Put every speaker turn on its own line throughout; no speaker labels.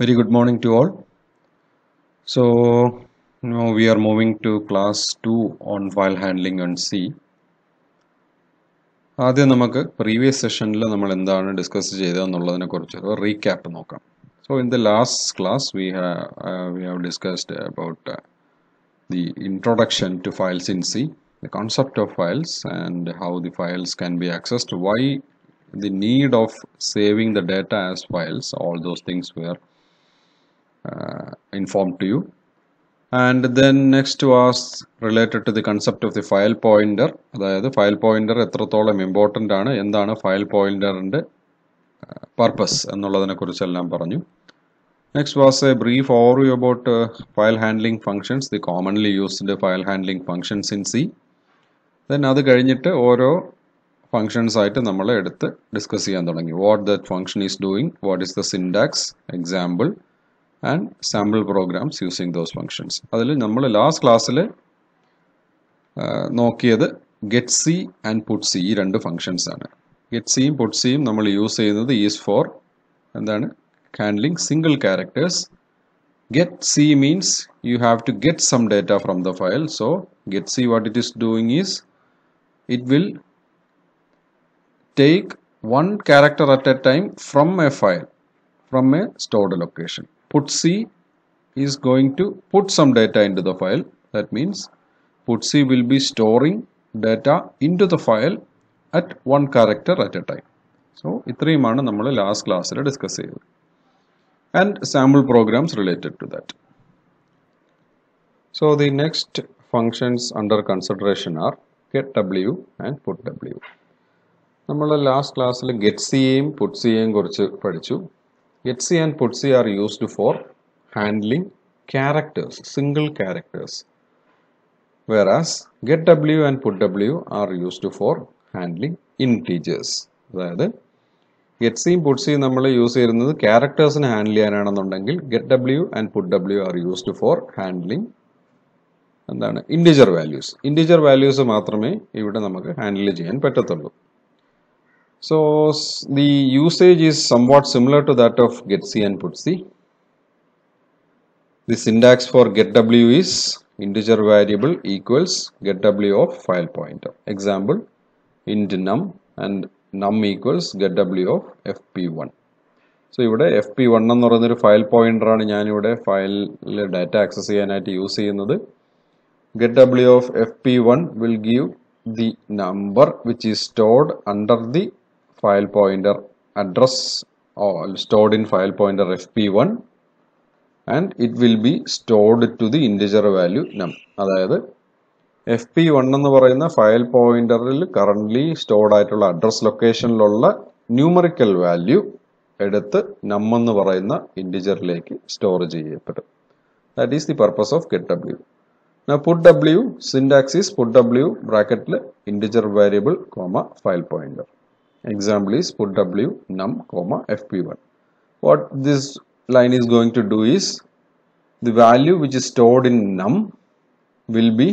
Very good morning to all. So now we are moving to class 2 on file handling on C. ആദ്യം നമുക്ക് previous സെഷനിൽ നമ്മൾ എന്താണ് discuss ചെയ്തതെന്നുള്ളതിനെ കുറിച്ച് ഒരു റീക്യാപ്പ് നോക്കാം so in the last class we we have discussed about the introduction to files in C, the concept of files and how the files can be accessed, why the need of saving the data as files, all those things were uh, informed to you. And then next was related to the concept of the file pointer, അതായത് file pointer എത്രത്തോളം important ആണ് എന്താണ് file പോയിന്ററിന്റെ purpose എന്നുള്ളതിനെ കുറിച്ചെല്ലാം പറഞ്ഞു was a brief overview about uh, file handling functions, the commonly used file handling functions in C. Then അത് കഴിഞ്ഞിട്ട് ഓരോ ഫങ്ഷൻസ് ആയിട്ട് നമ്മൾ എടുത്ത് ഡിസ്കസ് ചെയ്യാൻ തുടങ്ങി what that function is doing what is the syntax example and sample programs using those functions അതിൽ നമ്മൾ ലാസ്റ്റ് ക്ലാസ്സിൽ നോക്കിയത് get C and put C ഈ രണ്ട് ഫങ്ഷൻസ് ആണ് ഗെറ്റ് സിയും പുട്ട് സിയും നമ്മൾ യൂസ് ചെയ്യുന്നത് ഈസ് ഫോർ എന്താണ് handling single characters get c means you have to get some data from the file so get c what it is doing is it will take one character at a time from a file from a stored location put c is going to put some data into the file that means put c will be storing data into the file at one character at a time so ഇത്രയുമാണ് നമ്മൾ last ക്ലാസ്സിൽ discuss ചെയ്തത് and sample programs related to that. So the next functions under consideration are getW and putW. നമ്മൾ last ക്ലാസ്സിൽ get സിയെയും puttu സിയെയും കുറിച്ച് പഠിച്ചു C are used for handling characters single characters whereas get W and put W are used for handling integers അതായത് എറ്റ്സിയും സിയും put സിയും നമ്മൾ use ചെയ്യുന്നത് ക്യാരക്ടേഴ്സിനെ handle ചെയ്യാനാണെന്നുണ്ടെങ്കിൽ get W and put W are used for handling എന്താണ്? Integer values integer values മാത്രമേ ഇവിടെ നമുക്ക് ഹാൻഡിൽ ചെയ്യാൻ പറ്റത്തുള്ളൂ. so the usage is somewhat similar to that of get C and put C the syntax for get W is integer variable equals get W of file pointer example int num and num equals get W of F P one so ഇവിടെ F P one എന്ന് പറയുന്നൊരു file പോയിന്ററാണ് ഞാനിവിടെ ഫയലിൽ data access ചെയ്യാനായിട്ട് use ചെയ്യുന്നത് get W of F P one will give the number which is stored under the file pointer address stored in file pointer F P one and it will be stored to the integer value num അതായത് F P one എന്ന് പറയുന്ന file പോയിന്ററിൽ current stored ആയിട്ടുള്ള address ലൊക്കേഷനിലുള്ള numerical value എടുത്ത് num എന്ന് പറയുന്ന ഇൻഡിജറിലേക്ക് സ്റ്റോർ ചെയ്യപ്പെടും. That is the purpose of get W put W syntax is put W ബ്രാക്കറ്റിൽ integer variable comma file pointer example is put W num comma F P one what this line is going to do is the value which is stored in num will be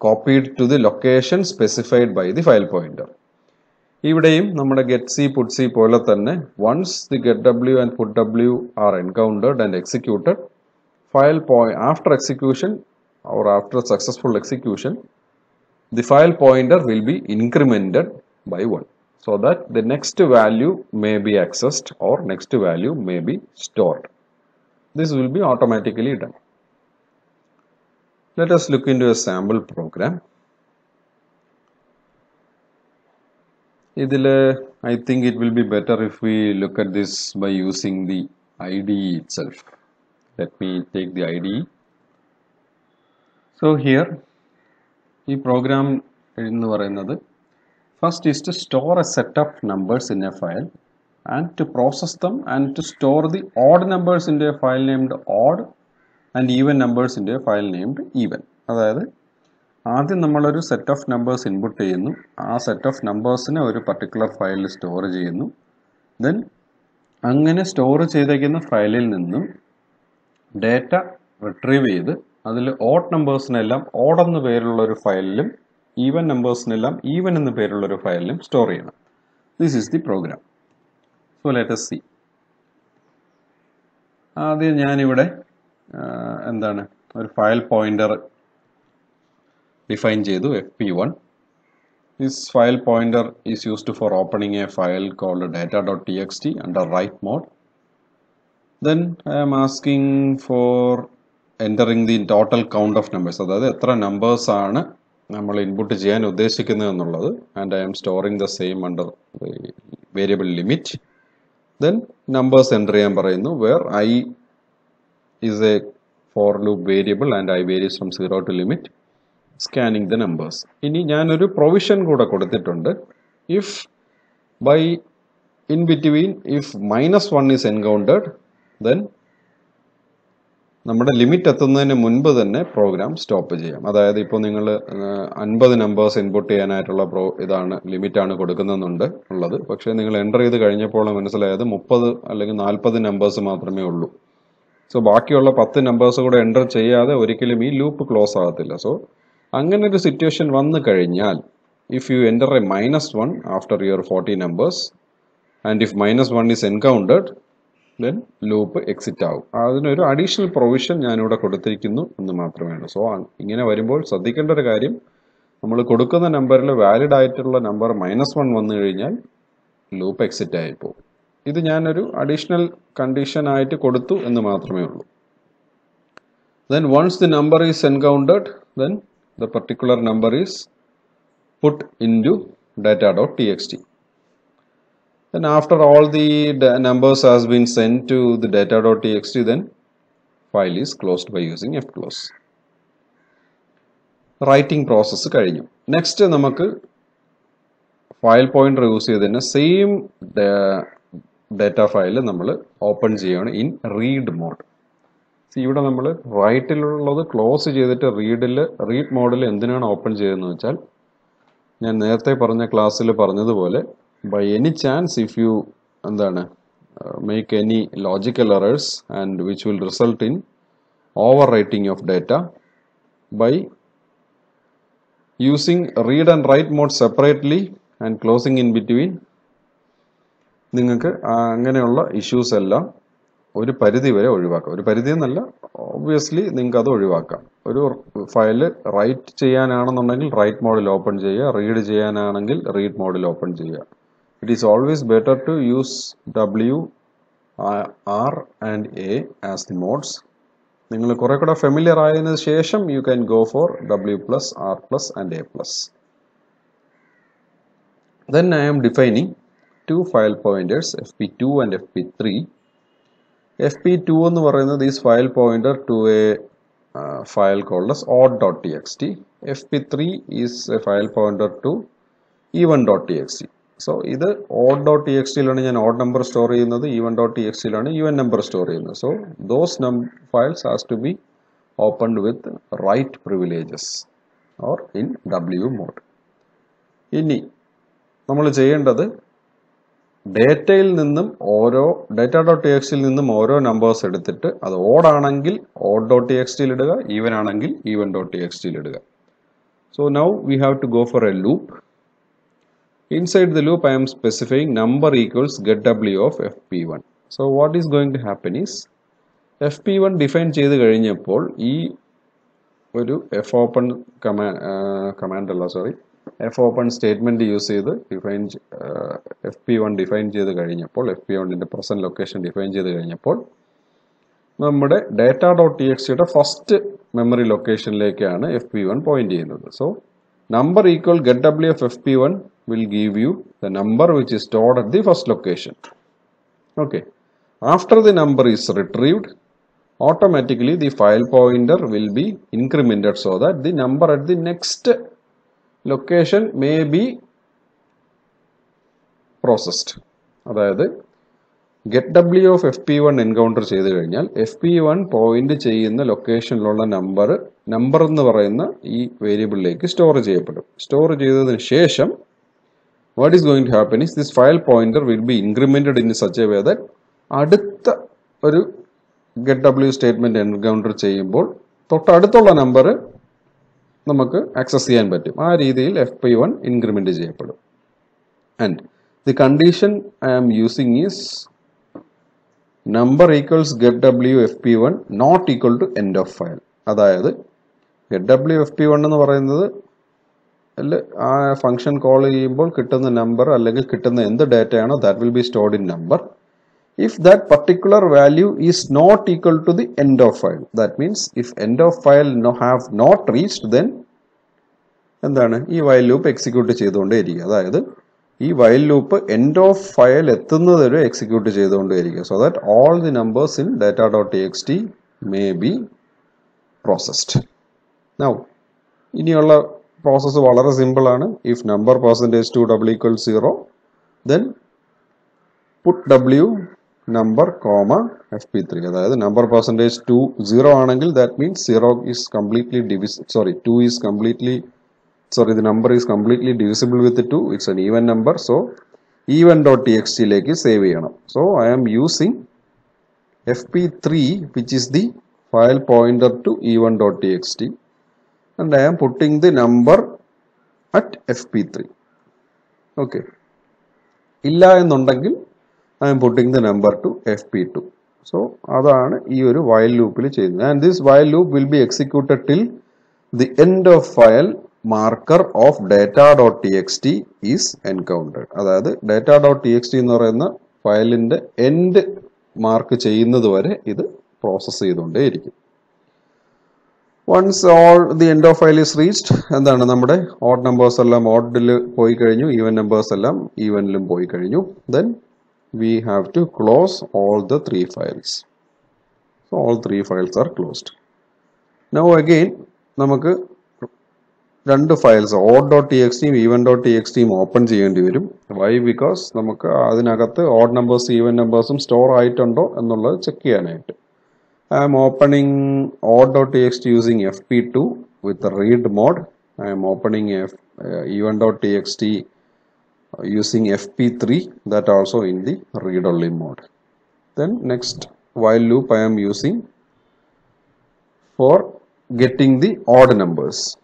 copied to the location specified by the file pointer. ഇവിടെയും നമ്മുടെ get C puttu C പോലെ തന്നെ once the get W and put W are encountered and executed file പോയി after execution or after successful execution the file pointer will be incremented by 1 so that the next value may be accessed or next value may be stored this will be automatically done let us look into a sample program ഇതിൽ I think it will be better if we look at this by using the IDE itself. Let me take the IDE. So here ഈ programme എന്ന് പറയുന്നത് First is to store a set of numbers in a file and to process them and to store the odd numbers into a file named odd and even numbers into a file named even. അതായത് ആദ്യം നമ്മളൊരു set of numbers input ചെയ്യുന്നു ആ set of നമ്പേഴ്സിനെ ഒരു particular ഫയലിൽ store ചെയ്യുന്നു then അങ്ങനെ സ്റ്റോർ ചെയ്തേക്കുന്ന ഫയലിൽ നിന്നും ഡേറ്റ റിട്രീവ് ചെയ്ത് അതിൽ ഓഡ് നമ്പേഴ്സിനെല്ലാം ഓഡ് എന്ന പേരുള്ള ഒരു ഫയലിലും ഈവൻ നമ്പേഴ്സിനെല്ലാം ഈവൻ എന്ന പേരുള്ള ഒരു ഫയലിലും സ്റ്റോർ ചെയ്യണം. This is the program so let's see ആദ്യം ഞാനിവിടെ എന്താണ് ഒരു ഫയൽ പോയിന്റർ ഡിഫൈൻ ചെയ്തു F P one this file pointer is used for opening a file called data dot T X T under write mode then I am asking for entering the total count of numbers അതായത് എത്ര numbers ആണ് നമ്മൾ input ചെയ്യാൻ ഉദ്ദേശിക്കുന്നത് എന്നുള്ളത് and I'm storing the same under variable limit then numbers enter ചെയ്യാൻ പറയുന്നു where I is a for loop variable and I varies from zero to limit scanning the numbers ഇനി ഞാനൊരു പ്രൊവിഷൻ കൂടെ കൊടുത്തിട്ടുണ്ട്. If by in between if minus one is encountered then നമ്മുടെ limit എത്തുന്നതിന് മുൻപ് തന്നെ പ്രോഗ്രാം സ്റ്റോപ്പ് ചെയ്യാം. അതായത് ഇപ്പോൾ നിങ്ങൾ അൻപത് നമ്പേഴ്സ് ഇൻപുട്ട് ചെയ്യാനായിട്ടുള്ള പ്രോ ഇതാണ് ലിമിറ്റാണ് കൊടുക്കുന്നുണ്ട് ഉള്ളത്. പക്ഷേ നിങ്ങൾ എന്റർ ചെയ്ത് കഴിഞ്ഞപ്പോൾ മനസ്സിലായത് മുപ്പത് അല്ലെങ്കിൽ നാൽപ്പത് നമ്പേഴ്സ് മാത്രമേ ഉള്ളൂ. സോ ബാക്കിയുള്ള പത്ത് നമ്പേഴ്സ് കൂടെ എന്റർ ചെയ്യാതെ ഒരിക്കലും ഈ ലൂപ്പ് ക്ലോസ് ആകത്തില്ല. സോ അങ്ങനെ ഒരു സിറ്റുവേഷൻ വന്നു കഴിഞ്ഞാൽ if you enter a minus one after your forty numbers and if minus one is encountered then loop exit ആവും. അതിനൊരു അഡീഷണൽ പ്രൊവിഷൻ ഞാനിവിടെ കൊടുത്തിരിക്കുന്നു എന്ന് മാത്രമേ സോ ഇങ്ങനെ വരുമ്പോൾ ശ്രദ്ധിക്കേണ്ട ഒരു കാര്യം നമ്മൾ കൊടുക്കുന്ന നമ്പറിൽ വാലിഡ് ആയിട്ടുള്ള നമ്പർ മൈനസ് വൺ വന്നു കഴിഞ്ഞാൽ ലൂപ്പ് എക്സിറ്റ് ആയി പോകും. ഇത് ഞാനൊരു അഡീഷണൽ കണ്ടീഷൻ ആയിട്ട് കൊടുത്തു എന്ന് മാത്രമേ ഉള്ളൂ. Then once the number is encountered then the particular number is put into data dot T X T then after all the numbers has been sent to the data.txt then file is closed by using fclose writing process കഴിഞ്ഞു. Next നമുക്ക് file pointer use ചെയ്ത് തന്നെ same data file നമ്മൾ open ചെയ്യുകയാണ് in read mode ഇവിടെ നമ്മൾ റൈറ്റിലുള്ളത് close ചെയ്തിട്ട് റീഡിൽ read മോഡിൽ എന്തിനാണ് ഓപ്പൺ ചെയ്തതെന്ന് വെച്ചാൽ ഞാൻ നേരത്തെ പറഞ്ഞ ക്ലാസ്സിൽ പറഞ്ഞതുപോലെ by any chance if you എന്താണ് make any logical errors and which will result in overwriting of data by using read and write mode separately and closing in between നിങ്ങൾക്ക് അങ്ങനെയുള്ള ഇഷ്യൂസ് എല്ലാം ഒരു പരിധി വരെ ഒഴിവാക്കാം. ഒരു പരിധി എന്നല്ല ഒബ്വിയസ്ലി നിങ്ങൾക്ക് അത് ഒഴിവാക്കാം. ഒരു ഫയൽ റൈറ്റ് ചെയ്യാനാണെന്നുണ്ടെങ്കിൽ റൈറ്റ് മോഡിൽ ഓപ്പൺ ചെയ്യുക റീഡ് ചെയ്യാനാണെങ്കിൽ റീഡ് മോഡിൽ ഓപ്പൺ ചെയ്യുക. it is always better to use W R and A as the modes നിങ്ങൾ കുറെ കൂടെ ഫെമിലിയർ ആയതിനു ശേഷം you can go for W plus R plus and A plus then I am defining two file pointers F P two and F P three F P two എന്ന് പറയുന്നത് is file pointer to a file called as odd.txt fp3 is a file pointer to even.txt so ഇത് odd dot T എക്സ്റ്റിയിലാണ് ഞാൻ odd number store ചെയ്യുന്നത് even dot T എക്സ്റ്റിയിലാണ് എൻ number store ചെയ്യുന്നത്. So those num files has to be opened with write privileges or in W mode ഇനി നമ്മൾ ചെയ്യേണ്ടത് ഡേറ്റയിൽ നിന്നും ഓരോ ഡേറ്റ ഡോട്ട് ടി എക്സ്റ്റിൽ നിന്നും ഓരോ നമ്പേഴ്സ് എടുത്തിട്ട് അത് ഓഡ് ആണെങ്കിൽ ഓഡ് ഡോട്ട് ടി എക്സ്റ്റിയിൽ ഇടുക ഈവൻ ആണെങ്കിൽ ഈവൻ ഡോട്ട് ടി എക്സ്റ്റിയിൽ ഇടുക. So now we have to go for a loop Inside the loop, I am specifying number equals get w of fp1. So what is going to happen is fp1 define ചെയ്ത് കഴിഞ്ഞപ്പോൾ ഈ ഒരു F open comma command അല്ല sorry F open statement use ചെയ്ത് define F P one define ചെയ്ത് കഴിഞ്ഞപ്പോൾ F P വണ്ണിന്റെ present location define ചെയ്ത് കഴിഞ്ഞപ്പോൾ നമ്മുടെ ഡാറ്റ ഡോട്ട് ടി എക്സിയുടെ ഫസ്റ്റ് മെമ്മറി ലൊക്കേഷനിലേക്കാണ് എഫ് പി വൺ പോയിന്റ് ചെയ്യുന്നത് so number equal get W F F P fp1 will give you the number which is stored at the first location okay after the number is retrieved automatically the file pointer will be incremented so that the number at the next location may be processed അതായത് get W of F P one encounter ചെയ്ത് കഴിഞ്ഞാൽ F P one point ചെയ്യുന്ന ലൊക്കേഷനിലുള്ള number number എന്ന് പറയുന്ന ഈ വേരിയബിളിലേക്ക് store ചെയ്യപ്പെടും store ചെയ്തതിന് ശേഷം what is going to happen is this file pointer will be incremented in such a way that അടുത്ത ഒരു ഗെറ്റ് ഡബ്ല്യു സ്റ്റേറ്റ്മെന്റ് എൻകൗണ്ടർ ചെയ്യുമ്പോൾ തൊട്ടടുത്തുള്ള നമ്പർ നമുക്ക് ആക്സസ് ചെയ്യാൻ പറ്റും. ആ രീതിയിൽ എഫ് പി വൺ ഇൻക്രിമെന്റ് ചെയ്യപ്പെടും. And the condition I am using is number equals get W F P one not equal to end of file അതായത് get W F P one എന്ന് പറയുന്നത് ആ ഫംഗ്ഷൻ കോൾ ചെയ്യുമ്പോൾ കിട്ടുന്ന നമ്പർ അല്ലെങ്കിൽ കിട്ടുന്ന എന്ത് ഡാറ്റയാണോ that will be stored in number if that particular value is not equal to the end of file that means if end of file no have not reached then എന്താണ്? ഈ while loop execute ചെയ്തുകൊണ്ടേയിരിക്കുക. അതായത് ഈ while loop end of file എത്തുന്നത് വരെ execute ചെയ്തുകൊണ്ടേയിരിക്കുക. So that all the numbers in data dot X T may be processed now ഇനിയുള്ള process വളരെ simple ആണ്. If number percentage two double equal zero then put W number comma F P three അതായത് number percentage two zero ആണെങ്കിൽ that means zero is completely divis sorry two is completely sorry the number is completely divisible with two it's an even number so even dot t X ടിയിലേക്ക് save ചെയ്യണം. So I am using F P three which is the file pointer to even dot T X T am putting the number at F P three okay ഇല്ല എന്നുണ്ടെങ്കിൽ I'm putting the number to F P two so അതാണ് ഈ ഒരു while ലൂപ്പിൽ ചെയ്യുന്നത്. And this while loop will be executed till the end of file marker of data dot T X T is encountered അതായത് data dot T X T എന്ന് പറയുന്ന ഫയലിന്റെ end mark ചെയ്യുന്നത് വരെ ഇത് process ചെയ്തുകൊണ്ടേയിരിക്കും. Once all the end of file is reached എന്താണ് നമ്മുടെ odd numbers എല്ലാം ഓഡിൽ പോയി കഴിഞ്ഞു ഈവൻ നമ്പേഴ്സ് എല്ലാം ഈവനിലും പോയി കഴിഞ്ഞു then we have to close all the three files so all three files are closed Now again നമുക്ക് രണ്ട് files odd dot T X ടിയും ഈവൻ ഡോട്ട് ടി എക്സ് ടിയും ഓപ്പൺ ചെയ്യേണ്ടി വരും. വൈ ബിക്കോസ് നമുക്ക് അതിനകത്ത് ഓഡ് നമ്പേഴ്സ് ഈവൻ നമ്പേഴ്സും store ആയിട്ടുണ്ടോ എന്നുള്ളത് ചെക്ക് ചെയ്യാനായിട്ട്. I am opening odd.txt using fp2 with the read mode. I am opening f, uh, even.txt using fp3 that also in the read only mode. Then next while loop I am using for getting the odd numbers.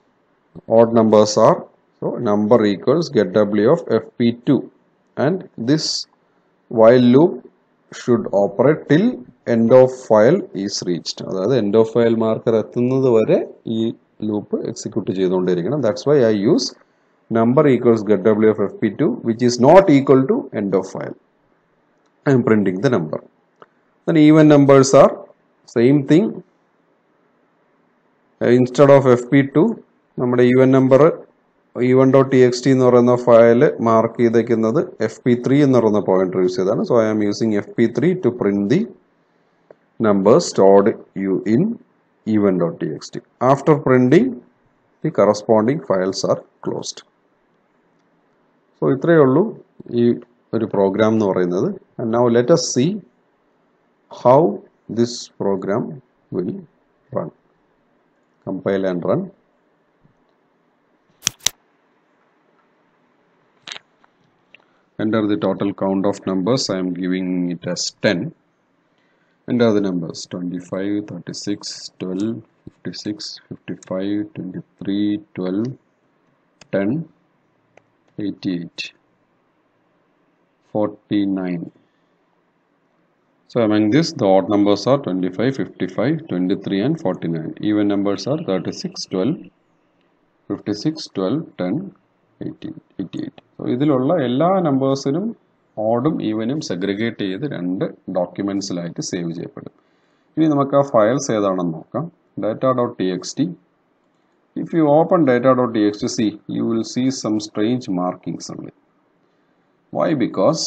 Odd numbers are so number equals get w of fp2 and this while loop should operate till end of file is reached അതായത് end of file marker എത്തുന്നത് വരെ ഈ loop execute ചെയ്തുകൊണ്ടിരിക്കണം that's why I use number equals get w of fp2 which is not equal to end of file i am printing the number then even numbers are same thing uh, instead of fp2 നമ്മുടെ even number even dot T X T എന്ന് പറയുന്ന file mark ചെയ്തേക്കുന്നത് F P three എന്ന് പറയുന്ന pointer use ചെയ്താണ് so I am using F P three to print the number stored you in even dot T X T after printing the corresponding files are closed so ഇത്രയേ ഉള്ളൂ ഈ ഒരു program എന്ന് പറയുന്നത് now let us see how this program will run compile and run enter the total count of numbers i am giving it as 10 enter the numbers 25 36 12 56 55 23 12 10 88 49 so among this the odd numbers are 25 55 23 and 49 even numbers are 36 12 56 12 10 18 88 so ഇതിലുള്ള എല്ലാ നമ്പേഴ്സിനും ഓഡും ഈവനും segregate ചെയ്ത് രണ്ട് ഡോക്യുമെൻസിലായിട്ട് save ചെയ്യപ്പെടും. ഇനി നമുക്ക് ആ files ഏതാണെന്ന് നോക്കാം. Data dot T X T if you open data dot T X T see you will see some strange markings ഉണ്ട് വൈ ബിക്കോസ്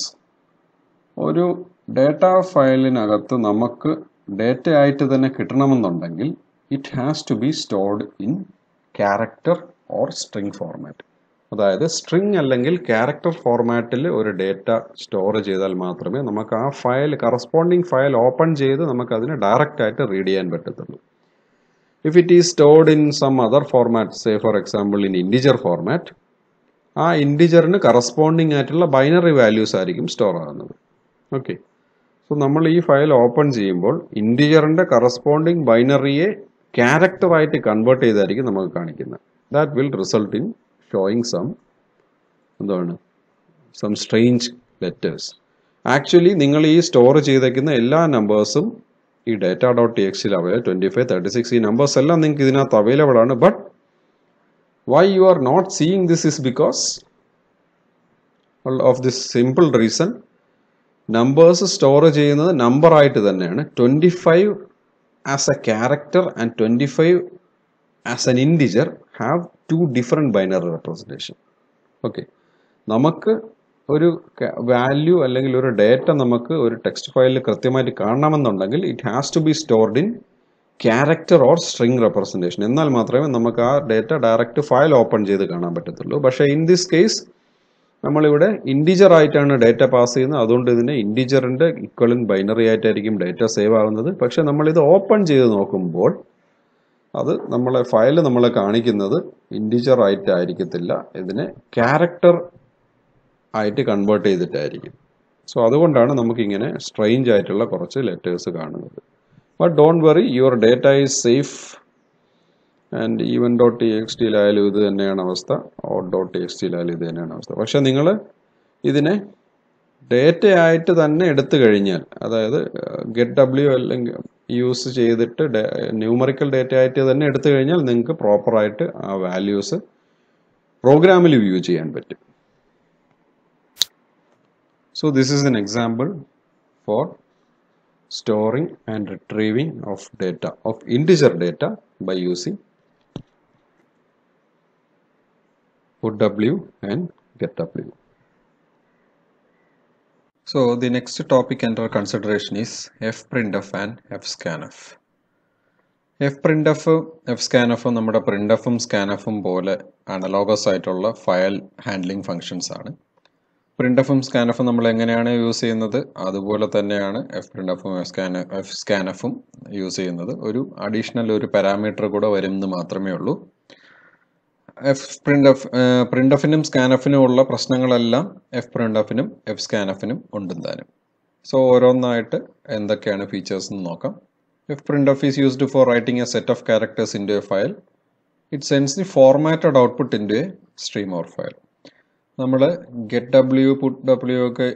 ഒരു ഡേറ്റ ഫയലിനകത്ത് നമുക്ക് ഡേറ്റ ആയിട്ട് തന്നെ കിട്ടണമെന്നുണ്ടെങ്കിൽ it has to be stored in character or string format അതായത് string അല്ലെങ്കിൽ character ഫോർമാറ്റിൽ ഒരു ഡേറ്റ സ്റ്റോർ ചെയ്താൽ മാത്രമേ നമുക്ക് ആ ഫയൽ കറസ്പോണ്ടിങ് ഫയൽ ഓപ്പൺ ചെയ്ത് നമുക്ക് അതിനെ ഡയറക്റ്റ് ആയിട്ട് റീഡ് ചെയ്യാൻ പറ്റത്തുള്ളൂ. If it is stored in some other format say for example in integer format ആ ഇൻഡിജറിന് കറസ്പോണ്ടിങ് ആയിട്ടുള്ള ബൈനറി വാല്യൂസ് ആയിരിക്കും സ്റ്റോർ ആകുന്നത്. ഓക്കെ സോ നമ്മൾ ഈ ഫയൽ ഓപ്പൺ ചെയ്യുമ്പോൾ ഇൻഡിജറിന്റെ കറസ്പോണ്ടിങ് ബൈനറിയെ ക്യാരക്ടറായിട്ട് കൺവേർട്ട് ചെയ്തായിരിക്കും നമുക്ക് കാണിക്കുന്നത്. That will result in showing some എന്താണ്? സം സ്ട്രേഞ്ച് ലെറ്റേഴ്സ് ആക്ച്വലി നിങ്ങൾ ഈ സ്റ്റോർ ചെയ്തേക്കുന്ന എല്ലാ നമ്പേഴ്സും ഈ ഡേറ്റ ഡോട്ട് ടി എക്സിൽ available twenty five thirty six ഈ നമ്പേഴ്സ് എല്ലാം നിങ്ങൾക്ക് ഇതിനകത്ത് അവൈലബിൾ ആണ്. But why you are not seeing this is because of this simple reason numbers store ചെയ്യുന്നത് നമ്പർ ആയിട്ട് തന്നെയാണ്. Twenty five as a character and twenty five as an integer have to different binary representation okay നമുക്ക് ഒരു value അല്ലെങ്കിൽ ഒരു data നമുക്ക് ഒരു text ഫയലിൽ കൃത്യമായിട്ട് കാണണമെന്നുണ്ടെങ്കിൽ it has to be stored in character or string representation എന്നാൽ മാത്രമേ നമുക്ക് ആ ഡേറ്റ ഡയറക്റ്റ് ഫയൽ ഓപ്പൺ ചെയ്ത് കാണാൻ പറ്റത്തുള്ളൂ. പക്ഷേ ഇൻ ദിസ് കേസ് നമ്മളിവിടെ ഇൻഡിജർ ആയിട്ടാണ് ഡേറ്റ പാസ് ചെയ്യുന്നത്. അതുകൊണ്ട് ഇതിന് ഇൻഡിജറിന്റെ ഇക്വലൻ ബൈനറി ആയിട്ടായിരിക്കും ഡേറ്റ സേവ് ആകുന്നത് പക്ഷേ നമ്മളിത് ഓപ്പൺ ചെയ്ത് നോക്കുമ്പോൾ അത് നമ്മളെ ഫയൽ നമ്മളെ കാണിക്കുന്നത് ഇൻഡിജർ ആയിട്ട് ആയിരിക്കത്തില്ല. ഇതിനെ ക്യാരക്ടർ ആയിട്ട് കൺവേർട്ട് ചെയ്തിട്ടായിരിക്കും. സോ അതുകൊണ്ടാണ് നമുക്കിങ്ങനെ സ്ട്രെയിഞ്ച് ആയിട്ടുള്ള കുറച്ച് ലെറ്റേഴ്സ് കാണുന്നത്. But don't worry your data is safe and even dot T X ടിയിലായാലും ഇത് തന്നെയാണ് അവസ്ഥ. ഓട്ട് ഡോട്ട് ടി എക്സ് ടിയിലായാലും ഇത് തന്നെയാണ് അവസ്ഥ. പക്ഷെ നിങ്ങൾ ഇതിനെ ഡേറ്റ ആയിട്ട് തന്നെ എടുത്തു കഴിഞ്ഞാൽ അതായത് ഗെറ്റ് ഡബ്ല്യു അല്ലെങ്കിൽ യൂസ് ചെയ്തിട്ട് ന്യൂമറിക്കൽ ഡേറ്റ ആയിട്ട് തന്നെ എടുത്തു കഴിഞ്ഞാൽ നിങ്ങൾക്ക് പ്രോപ്പറായിട്ട് ആ വാല്യൂസ് പ്രോഗ്രാമിൽ വ്യൂ ചെയ്യാൻ പറ്റും so this is an example for storing and retrieving of data of integer data by using putw and getw. So the next topic under consideration is fprintf and fscanf. fprintf fscanf നമ്മുടെ printf ഉം scanf ഉം പോലെ analogous ആയിട്ടുള്ള file handling functions ആണ്. പ്രിന്റഫും സ്കാനഫും നമ്മൾ എങ്ങനെയാണ് use ചെയ്യുന്നത്? അതുപോലെ തന്നെയാണ് എഫ് ഉം എഫ് സ്കാനഫും യൂസ് ചെയ്യുന്നത്. ഒരു അഡീഷണൽ ഒരു പാരാമീറ്റർ കൂടെ വരുമെന്ന് മാത്രമേ ഉള്ളൂ. എഫ് പ്രിന്റ് എഫ് പ്രിന്റ് എഫിനും സ്കാൻ സ്കാനഫിനും ഉള്ള പ്രശ്നങ്ങളെല്ലാം എഫ് പ്രിന്റ് എഫിനും എഫ് സ്കാനഫിനും ഉണ്ടും താനും സോ ഓരോന്നായിട്ട് എന്തൊക്കെയാണ് ഫീച്ചേഴ്സ് എന്ന് നോക്കാം. F print F is used for writing a set of characters in to a file it sends the formatted output in a stream or file നമ്മൾ ഗെറ്റ് ഡബ്ല്യു പുട്ട് ഡബ്ല്യു ഒക്കെ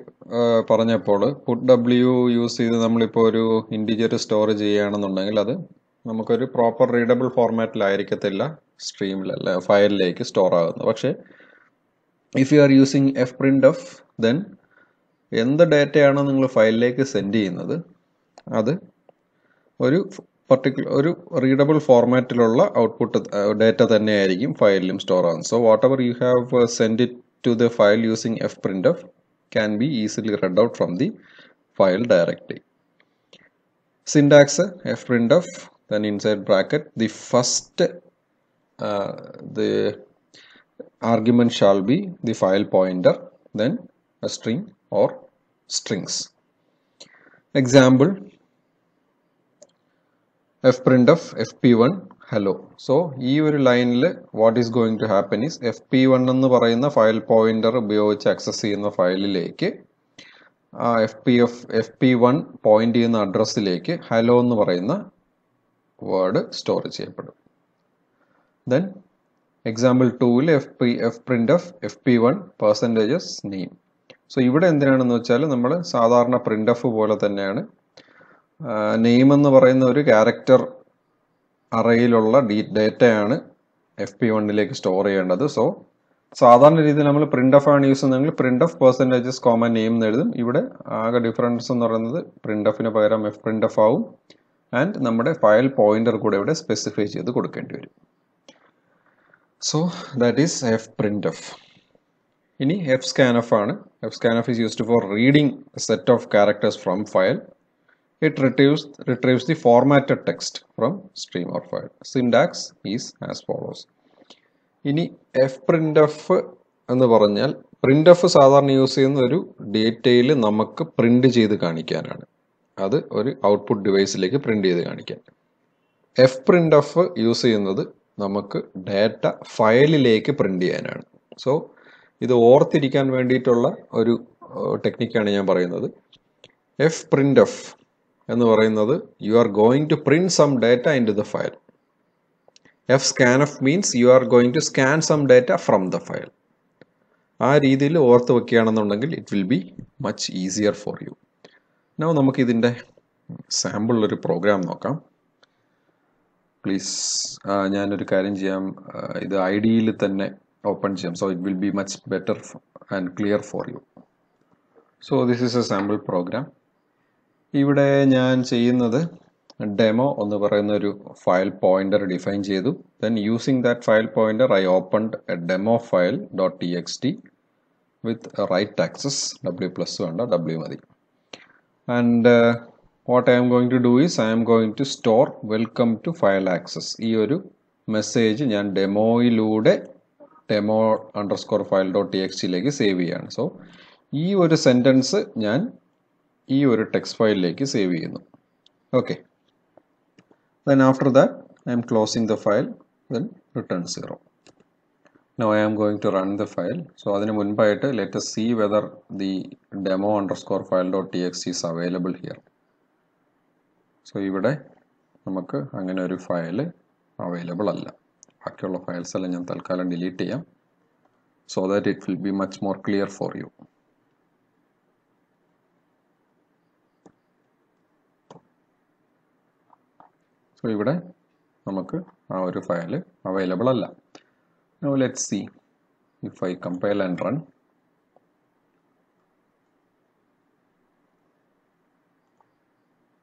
പറഞ്ഞപ്പോൾ put W use ചെയ്ത് നമ്മളിപ്പോൾ ഒരു integer store ചെയ്യുകയാണെന്നുണ്ടെങ്കിൽ അത് നമുക്കൊരു proper readable ഫോർമാറ്റിലായിരിക്കത്തില്ല സ്ട്രീമിലല്ല ഫയലിലേക്ക് സ്റ്റോർ ആകുന്നത്. പക്ഷേ if you are using F print F then എന്ത് ഡേറ്റയാണോ നിങ്ങൾ ഫയലിലേക്ക് സെൻഡ് ചെയ്യുന്നത് അത് ഒരു പർട്ടിക്കുലർ ഒരു റീഡബിൾ ഫോർമാറ്റിലുള്ള ഔട്ട്പുട്ട് ഡേറ്റ തന്നെയായിരിക്കും ഫയലിലും സ്റ്റോർ ആകുന്നത് so whatever you have send it to the file using F print F can be easily read out from the file file syntax F print then inside inside bracket first uh, the argument shall be the file pointer then a string or strings. Example fprintf fp1 hello so ഈ ഒരു ലൈനിൽ what is going to happen is F P one എന്ന് പറയുന്ന file pointer ഉപയോഗിച്ച് access ചെയ്യുന്ന ഫയലിലേക്ക് ആ F P F F P one point ചെയ്യുന്ന അഡ്രസ്സിലേക്ക് ഹലോ എന്ന് പറയുന്ന വേർഡ് സ്റ്റോർ ചെയ്യപ്പെടും ദെൻ എക്സാമ്പിൾ ടൂവിൽ F P F print F F P one percentages name so ഇവിടെ എന്തിനാണെന്ന് വെച്ചാൽ നമ്മൾ സാധാരണ പ്രിന്റ് എഫ് പോലെ തന്നെയാണ്. നെയിം എന്ന് പറയുന്ന ഒരു ക്യാരക്ടർ അറയിലുള്ള ഡീ ഡേറ്റയാണ് എഫ് പി വണ്ണിലേക്ക് സ്റ്റോർ ചെയ്യേണ്ടത്. സോ സാധാരണ രീതിയിൽ നമ്മൾ പ്രിന്റ് എഫ് ആണ് യൂസ് ചെയ്യുന്നതെങ്കിൽ print F percentages common name എന്ന് എഴുതും. ഇവിടെ ആകെ ഡിഫറൻസ് എന്ന് പറയുന്നത് പ്രിന്റ് എഫിന് പകരം എഫ് പ്രിന്റ് എഫ് ആവും. ആൻഡ് നമ്മുടെ ഫയൽ പോയിന്റർ കൂടെ ഇവിടെ സ്പെസിഫൈ ചെയ്ത് കൊടുക്കേണ്ടി വരും. So that is F print of ഇനി എഫ് സ്കാൻ ഓഫ് ആണ്. F scan of is used four reading set of characters from file it retrieves retrieves the formatted text from stream or file. Syntax is as follows. ഇനി F print F എന്ന് പറഞ്ഞാൽ print F സാധാരണ use ചെയ്യുന്ന ഒരു ഡേറ്റയിൽ നമുക്ക് print ചെയ്ത് കാണിക്കാനാണ്. അത് ഒരു ഔട്ട്പുട്ട് ഡിവൈസിലേക്ക് പ്രിന്റ് ചെയ്ത് കാണിക്കാൻ എഫ് പ്രിന്റ് എഫ് യൂസ് ചെയ്യുന്നത് നമുക്ക് ഡാറ്റ ഫയലിലേക്ക് പ്രിന്റ് ചെയ്യാനാണ്. സോ ഇത് ഓർത്തിരിക്കാൻ വേണ്ടിയിട്ടുള്ള ഒരു ടെക്നിക്കാണ് ഞാൻ പറയുന്നത്. എഫ് പ്രിന്റ് എഫ് എന്ന് പറയുന്നത് you are going to print some data in to the file F scan F means you are going to scan some data from the file ആ രീതിയിൽ ഓർത്ത് വെക്കുകയാണെന്നുണ്ടെങ്കിൽ it will be much easier for you no നമുക്ക് ഇതിന്റെ sample ഒരു programme നോക്കാം. Please ഞാനൊരു കാര്യം ചെയ്യാം. ഇത് ഐ ഡിയിൽ തന്നെ ഓപ്പൺ ചെയ്യാം. So it will be much better and clear for you so this is a sample program ഇവിടെ ഞാൻ ചെയ്യുന്നത് ഡെമോ എന്ന് പറയുന്ന ഒരു ഫയൽ പോയിന്റർ ഡിഫൈൻ ചെയ്തു. Then using that file pointer I opened a demo file dot T X T with write access W plus വേണ്ട W മതി and what I'm going to do is I'm going to store welcome to file access ഈ ഒരു message ഞാൻ ഡെമോയിലൂടെ demo underscore file dot T എക്സിലേക്ക് save ചെയ്യാണ്. So ഈ ഒരു sentence ഞാൻ ഈ ഒരു ടെക്സ്റ്റ് ഫയലിലേക്ക് സേവ് ചെയ്യുന്നു. Okay then after that I'm closing the file then return zero no I am going to run the file so അതിന് മുൻപായിട്ട് let see whether the demo underscore file dot T X is available here so ഇവിടെ നമുക്ക് അങ്ങനെ ഒരു file available അല്ല. ബാക്കിയുള്ള files എല്ലാം ഞാൻ തൽക്കാലം ഡിലീറ്റ് ചെയ്യാം. So that it will be much more clear for you so ഇവിടെ നമുക്ക് ആ ഒരു ഫയൽ അവൈലബിൾ അല്ല. Let's see if I compile and run.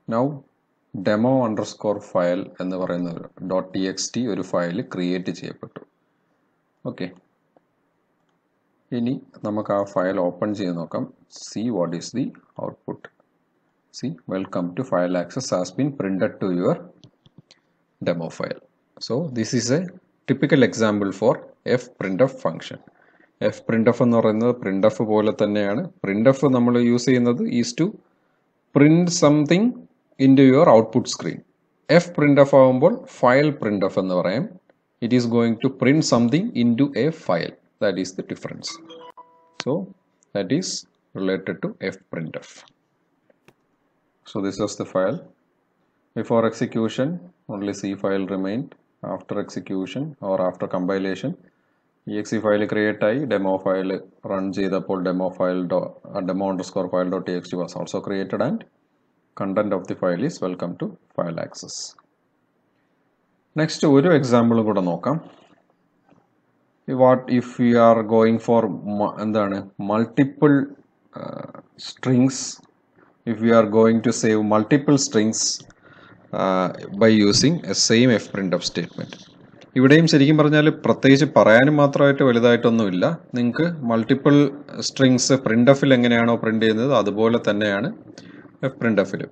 Now demo underscore file എന്ന് പറയുന്ന ഡോട്ട് ടി എക്സ് ടി ഒരു ഫയൽ ക്രിയേറ്റ് ചെയ്യപ്പെട്ടു. ഓക്കെ ഇനി നമുക്ക് ആ ഫയൽ ഓപ്പൺ ചെയ്ത് നോക്കാം. See what is the output see welcome to file access has been printed to your demo file so this is a typical example for F print function F print എന്ന് പറയുന്നത് print പോലെ തന്നെയാണ്. Print നമ്മൾ use ചെയ്യുന്നത് is to print something Into your output screen F print ആകുമ്പോൾ file print എന്ന് പറയാം it is going to print something into a file that is the difference so that is related to F print So this is the file. Before execution, only C file remained. After execution or after compilation, exe file create ആയി demo file run ചെയ്തപ്പോൾ demo file demo underscore file dot T was also created and content of the file is welcome to file access next ഒരു example കൂടെ നോക്കാം. What if you are going for എന്താണ്? Multiple strings if we are going to save multiple strings uh, by using a same fprintf statement. ഇവിടെയും ശരിക്കും പറഞ്ഞാൽ പ്രത്യേകിച്ച് പറയാനും മാത്രമായിട്ട് വലുതായിട്ടൊന്നുമില്ല. നിങ്ങൾക്ക് മൾട്ടിപ്പിൾ സ്ട്രിങ്സ് പ്രിന്റ് എഫിൽ എങ്ങനെയാണോ പ്രിന്റ് ചെയ്യുന്നത് അതുപോലെ തന്നെയാണ് എഫ് പ്രിന്റ് എഫിൽ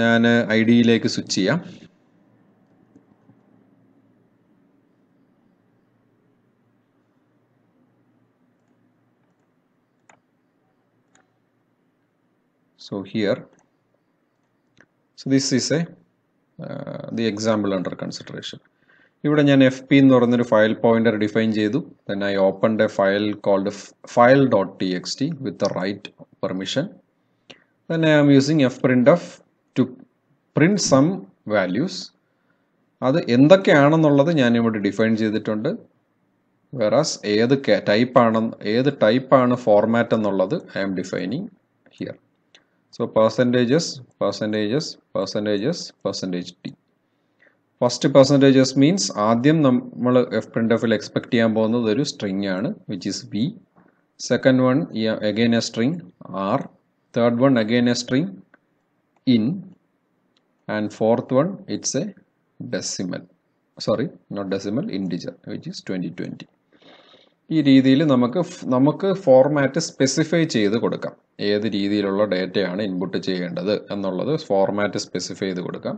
ഞാൻ ഐ ഡിയിലേക്ക് സ്വിച്ച് ചെയ്യാം. So here. So this is a uh, the example under consideration. ഇവിടെ ഞാൻ എഫ് പി എന്ന് പറയുന്നൊരു ഫയൽ പോയിന്റർ ഡിഫൈൻ ചെയ്തു. Then I open a file called file dot T X T with write permission then I am using fprintf to print some values. അത് എന്തൊക്കെയാണെന്നുള്ളത് ഞാൻ ഇവിടെ define ചെയ്തിട്ടുണ്ട്. വേറാസ് ഏത് ടൈപ്പാണ് ഏത് ടൈപ്പാണ് ഫോർമാറ്റ് എന്നുള്ളത് I am defining here so percentages percentages percentages percentage T first percentages means ആദ്യം നമ്മൾ എഫ് പ്രിന്റ് എഫിൽ എക്സ്പെക്ട് ചെയ്യാൻ പോകുന്നത് ഒരു സ്ട്രിങ് ആണ് which is be second one again a string are third one again a string. In. And fourth one it's a decimal. Sorry not decimal integer which is twenty twenty ഈ രീതിയിൽ നമുക്ക് നമുക്ക് format specify ചെയ്ത് കൊടുക്കാം. ഏത് രീതിയിലുള്ള ഡേറ്റയാണ് input ചെയ്യേണ്ടത് എന്നുള്ളത് ഫോർമാറ്റ് സ്പെസിഫൈ ചെയ്ത് കൊടുക്കാം.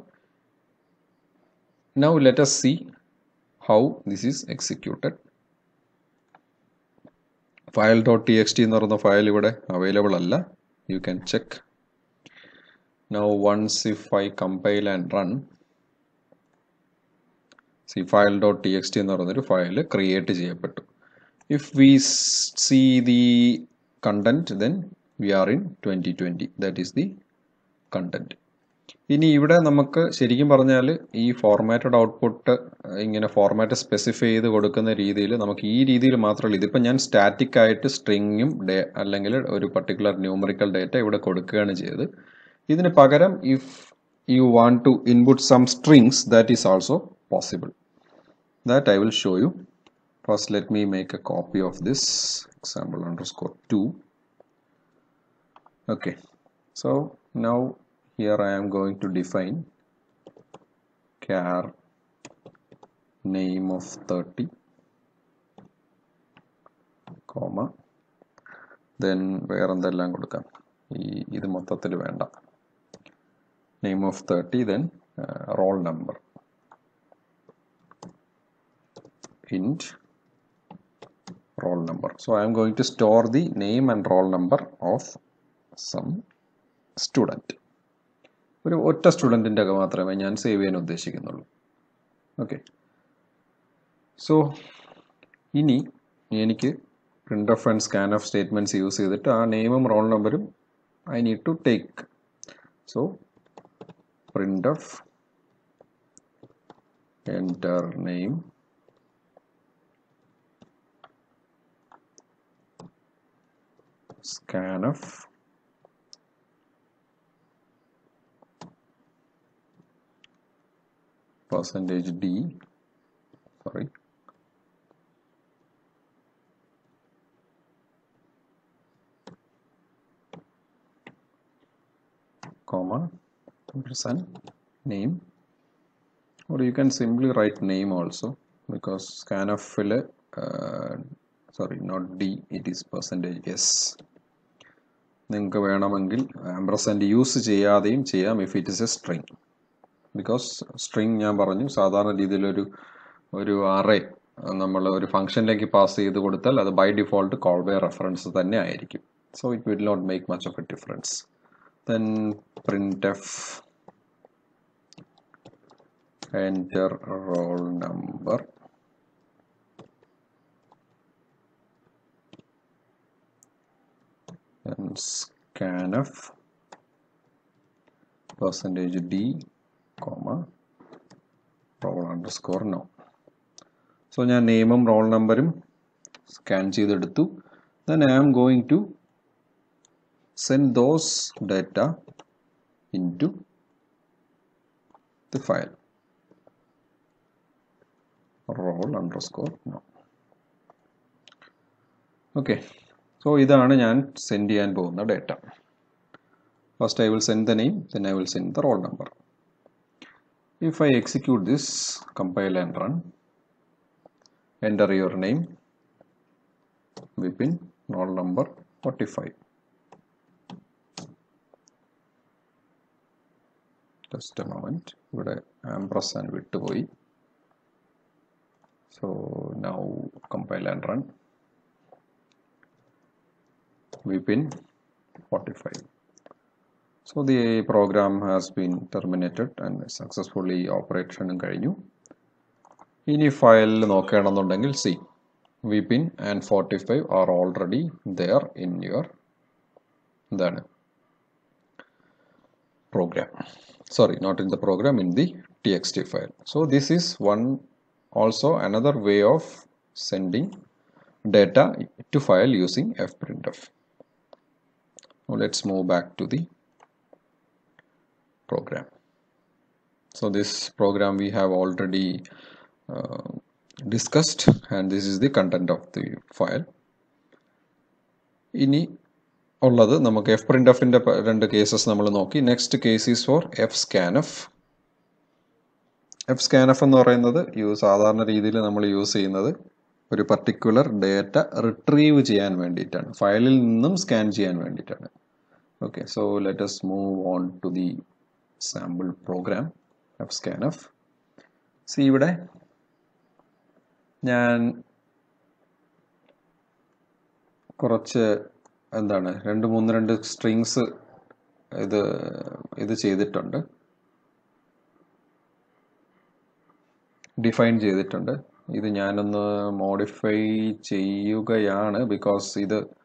Now let's see how this is executed file dot T X T എന്ന് പറയുന്ന ഫയൽ ഇവിടെ അവൈലബിൾ അല്ല. You can check now once if I compile and run see file dot T എന്ന് പറഞ്ഞൊരു ഫയൽ ക്രിയേറ്റ് ചെയ്യപ്പെട്ടു if we see the content then we are in 2020 that is the content ഇനി ഇവിടെ നമുക്ക് ശരിക്കും പറഞ്ഞാൽ ഈ ഫോർമാറ്റഡ് ഔട്ട്പുട്ട് ഇങ്ങനെ ഫോർമാറ്റ് സ്പെസിഫൈ ചെയ്ത് കൊടുക്കുന്ന രീതിയിൽ നമുക്ക് ഈ രീതിയിൽ മാത്രമല്ല ഇതിപ്പോൾ ഞാൻ സ്റ്റാറ്റിക് ആയിട്ട് സ്ട്രിങ്ങും ഡേ അല്ലെങ്കിൽ ഒരു പർട്ടിക്കുലർ ന്യൂമറിക്കൽ ഡേറ്റ ഇവിടെ കൊടുക്കുകയാണ് ചെയ്തത്. ഇതിന് പകരം if you want to input some strings that is also possible that I will show you first let me make a copy of this example underscore two okay so now here I am going to define char name of 30 comma then വേറെ എന്തെല്ലാം കൊടുക്കാം ഈ ഇത് മൊത്തത്തിൽ വേണ്ട name of thirty then roll number int roll number so I am going to store the name and roll number of some student ഒരു ഒറ്റ സ്റ്റുഡന്റിന്റെ ഒക്കെ മാത്രമേ ഞാൻ സേവ് ചെയ്യാൻ ഉദ്ദേശിക്കുന്നുള്ളൂ. ഓക്കെ സോ ഇനി എനിക്ക് print of and scan of statements use ചെയ്തിട്ട് ആ നെയിമും റോൾ നമ്പറും I need to take so print of enter name scanf percentage d sorry comma percent name or you can simply write name also because scanf will uh, sorry not d it is percentage s നിങ്ങൾക്ക് വേണമെങ്കിൽ ampersand use ചെയ്യാതെയും ചെയ്യാം if it is a string because string ഞാൻ പറഞ്ഞു സാധാരണ രീതിയിലൊരു ഒരു array നമ്മൾ ഒരു ഫംഗ്ഷനിലേക്ക് പാസ് ചെയ്ത് കൊടുത്താൽ അത് by default call by reference തന്നെ ആയിരിക്കും. So it will not make much of a difference then print F enter roll number and scanf percentage d. comma roll underscore no so ഞാൻ നെയിമും റോൾ നമ്പറും scan ചെയ്തെടുത്തു. Then I am going to send those data in to the file roll underscore no okay so ഇതാണ് ഞാൻ send ചെയ്യാൻ പോകുന്ന data first I will send the name then I will send the roll number if I execute this compile and run enter your name Vipin roll number 45 just a moment ഇവിടെ ampersand വിട്ടുപോയി so now compile and run Vipin 45 so the program has been terminated and successfully operation കഴിഞ്ഞു ഇനി ഫയലിൽ നോക്കുകയാണെന്നുണ്ടെങ്കിൽ C Vipin and forty five are already there in your എന്താണ് program sorry not in the program in the T X T file so this is one also another way of sending data to file using F print F let's move back to the program. So this program we have already uh, discussed and this is the content of the file. ഇനി ഉള്ളത് നമുക്ക് F print എഫിന്റെ രണ്ട് cases നമ്മൾ നോക്കി. Next case is for F scanf F scanf എന്ന് പറയുന്നത് you സാധാരണ രീതിയിൽ നമ്മൾ യൂസ് ചെയ്യുന്നത് ഒരു പർട്ടിക്കുലർ ഡേറ്റ റിട്രീവ് ചെയ്യാൻ വേണ്ടിയിട്ടാണ്. ഫയലിൽ നിന്നും സ്കാൻ ചെയ്യാൻ വേണ്ടിയിട്ടാണ്. Okay so let's move on to the sample program F scanf see ഇവിടെ ഞാൻ കുറച്ച് എന്താണ് രണ്ട് മൂന്ന് രണ്ട് സ്ട്രിങ്സ് ഇത് ഇത് ചെയ്തിട്ടുണ്ട്. ഡിഫൈൻ ചെയ്തിട്ടുണ്ട്. ഇത് ഞാനൊന്ന് മോഡിഫൈ ചെയ്യുകയാണ് ബിക്കോസ് ഇത്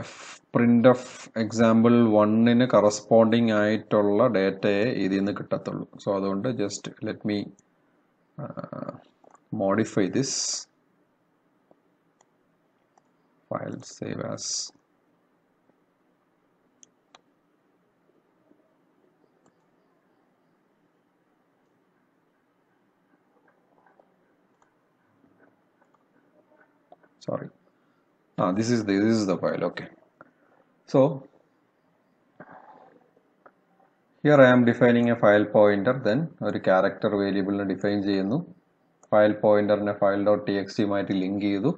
എഫ് പ്രിന്റ് എഫ് എക്സാമ്പിൾ വണ്ണിന് കറസ്പോണ്ടിങ് ആയിട്ടുള്ള ഡേറ്റയെ ഇതിൽ നിന്ന് കിട്ടത്തുള്ളൂ. സോ അതുകൊണ്ട് just let me modify this file save as sorry. Ah this is the, this is the file okay so here I am defining a file pointer then ഒരു character variable നെ define ചെയ്യുന്നു file pointer ne file dot txt മായിട്ട് link ചെയ്തു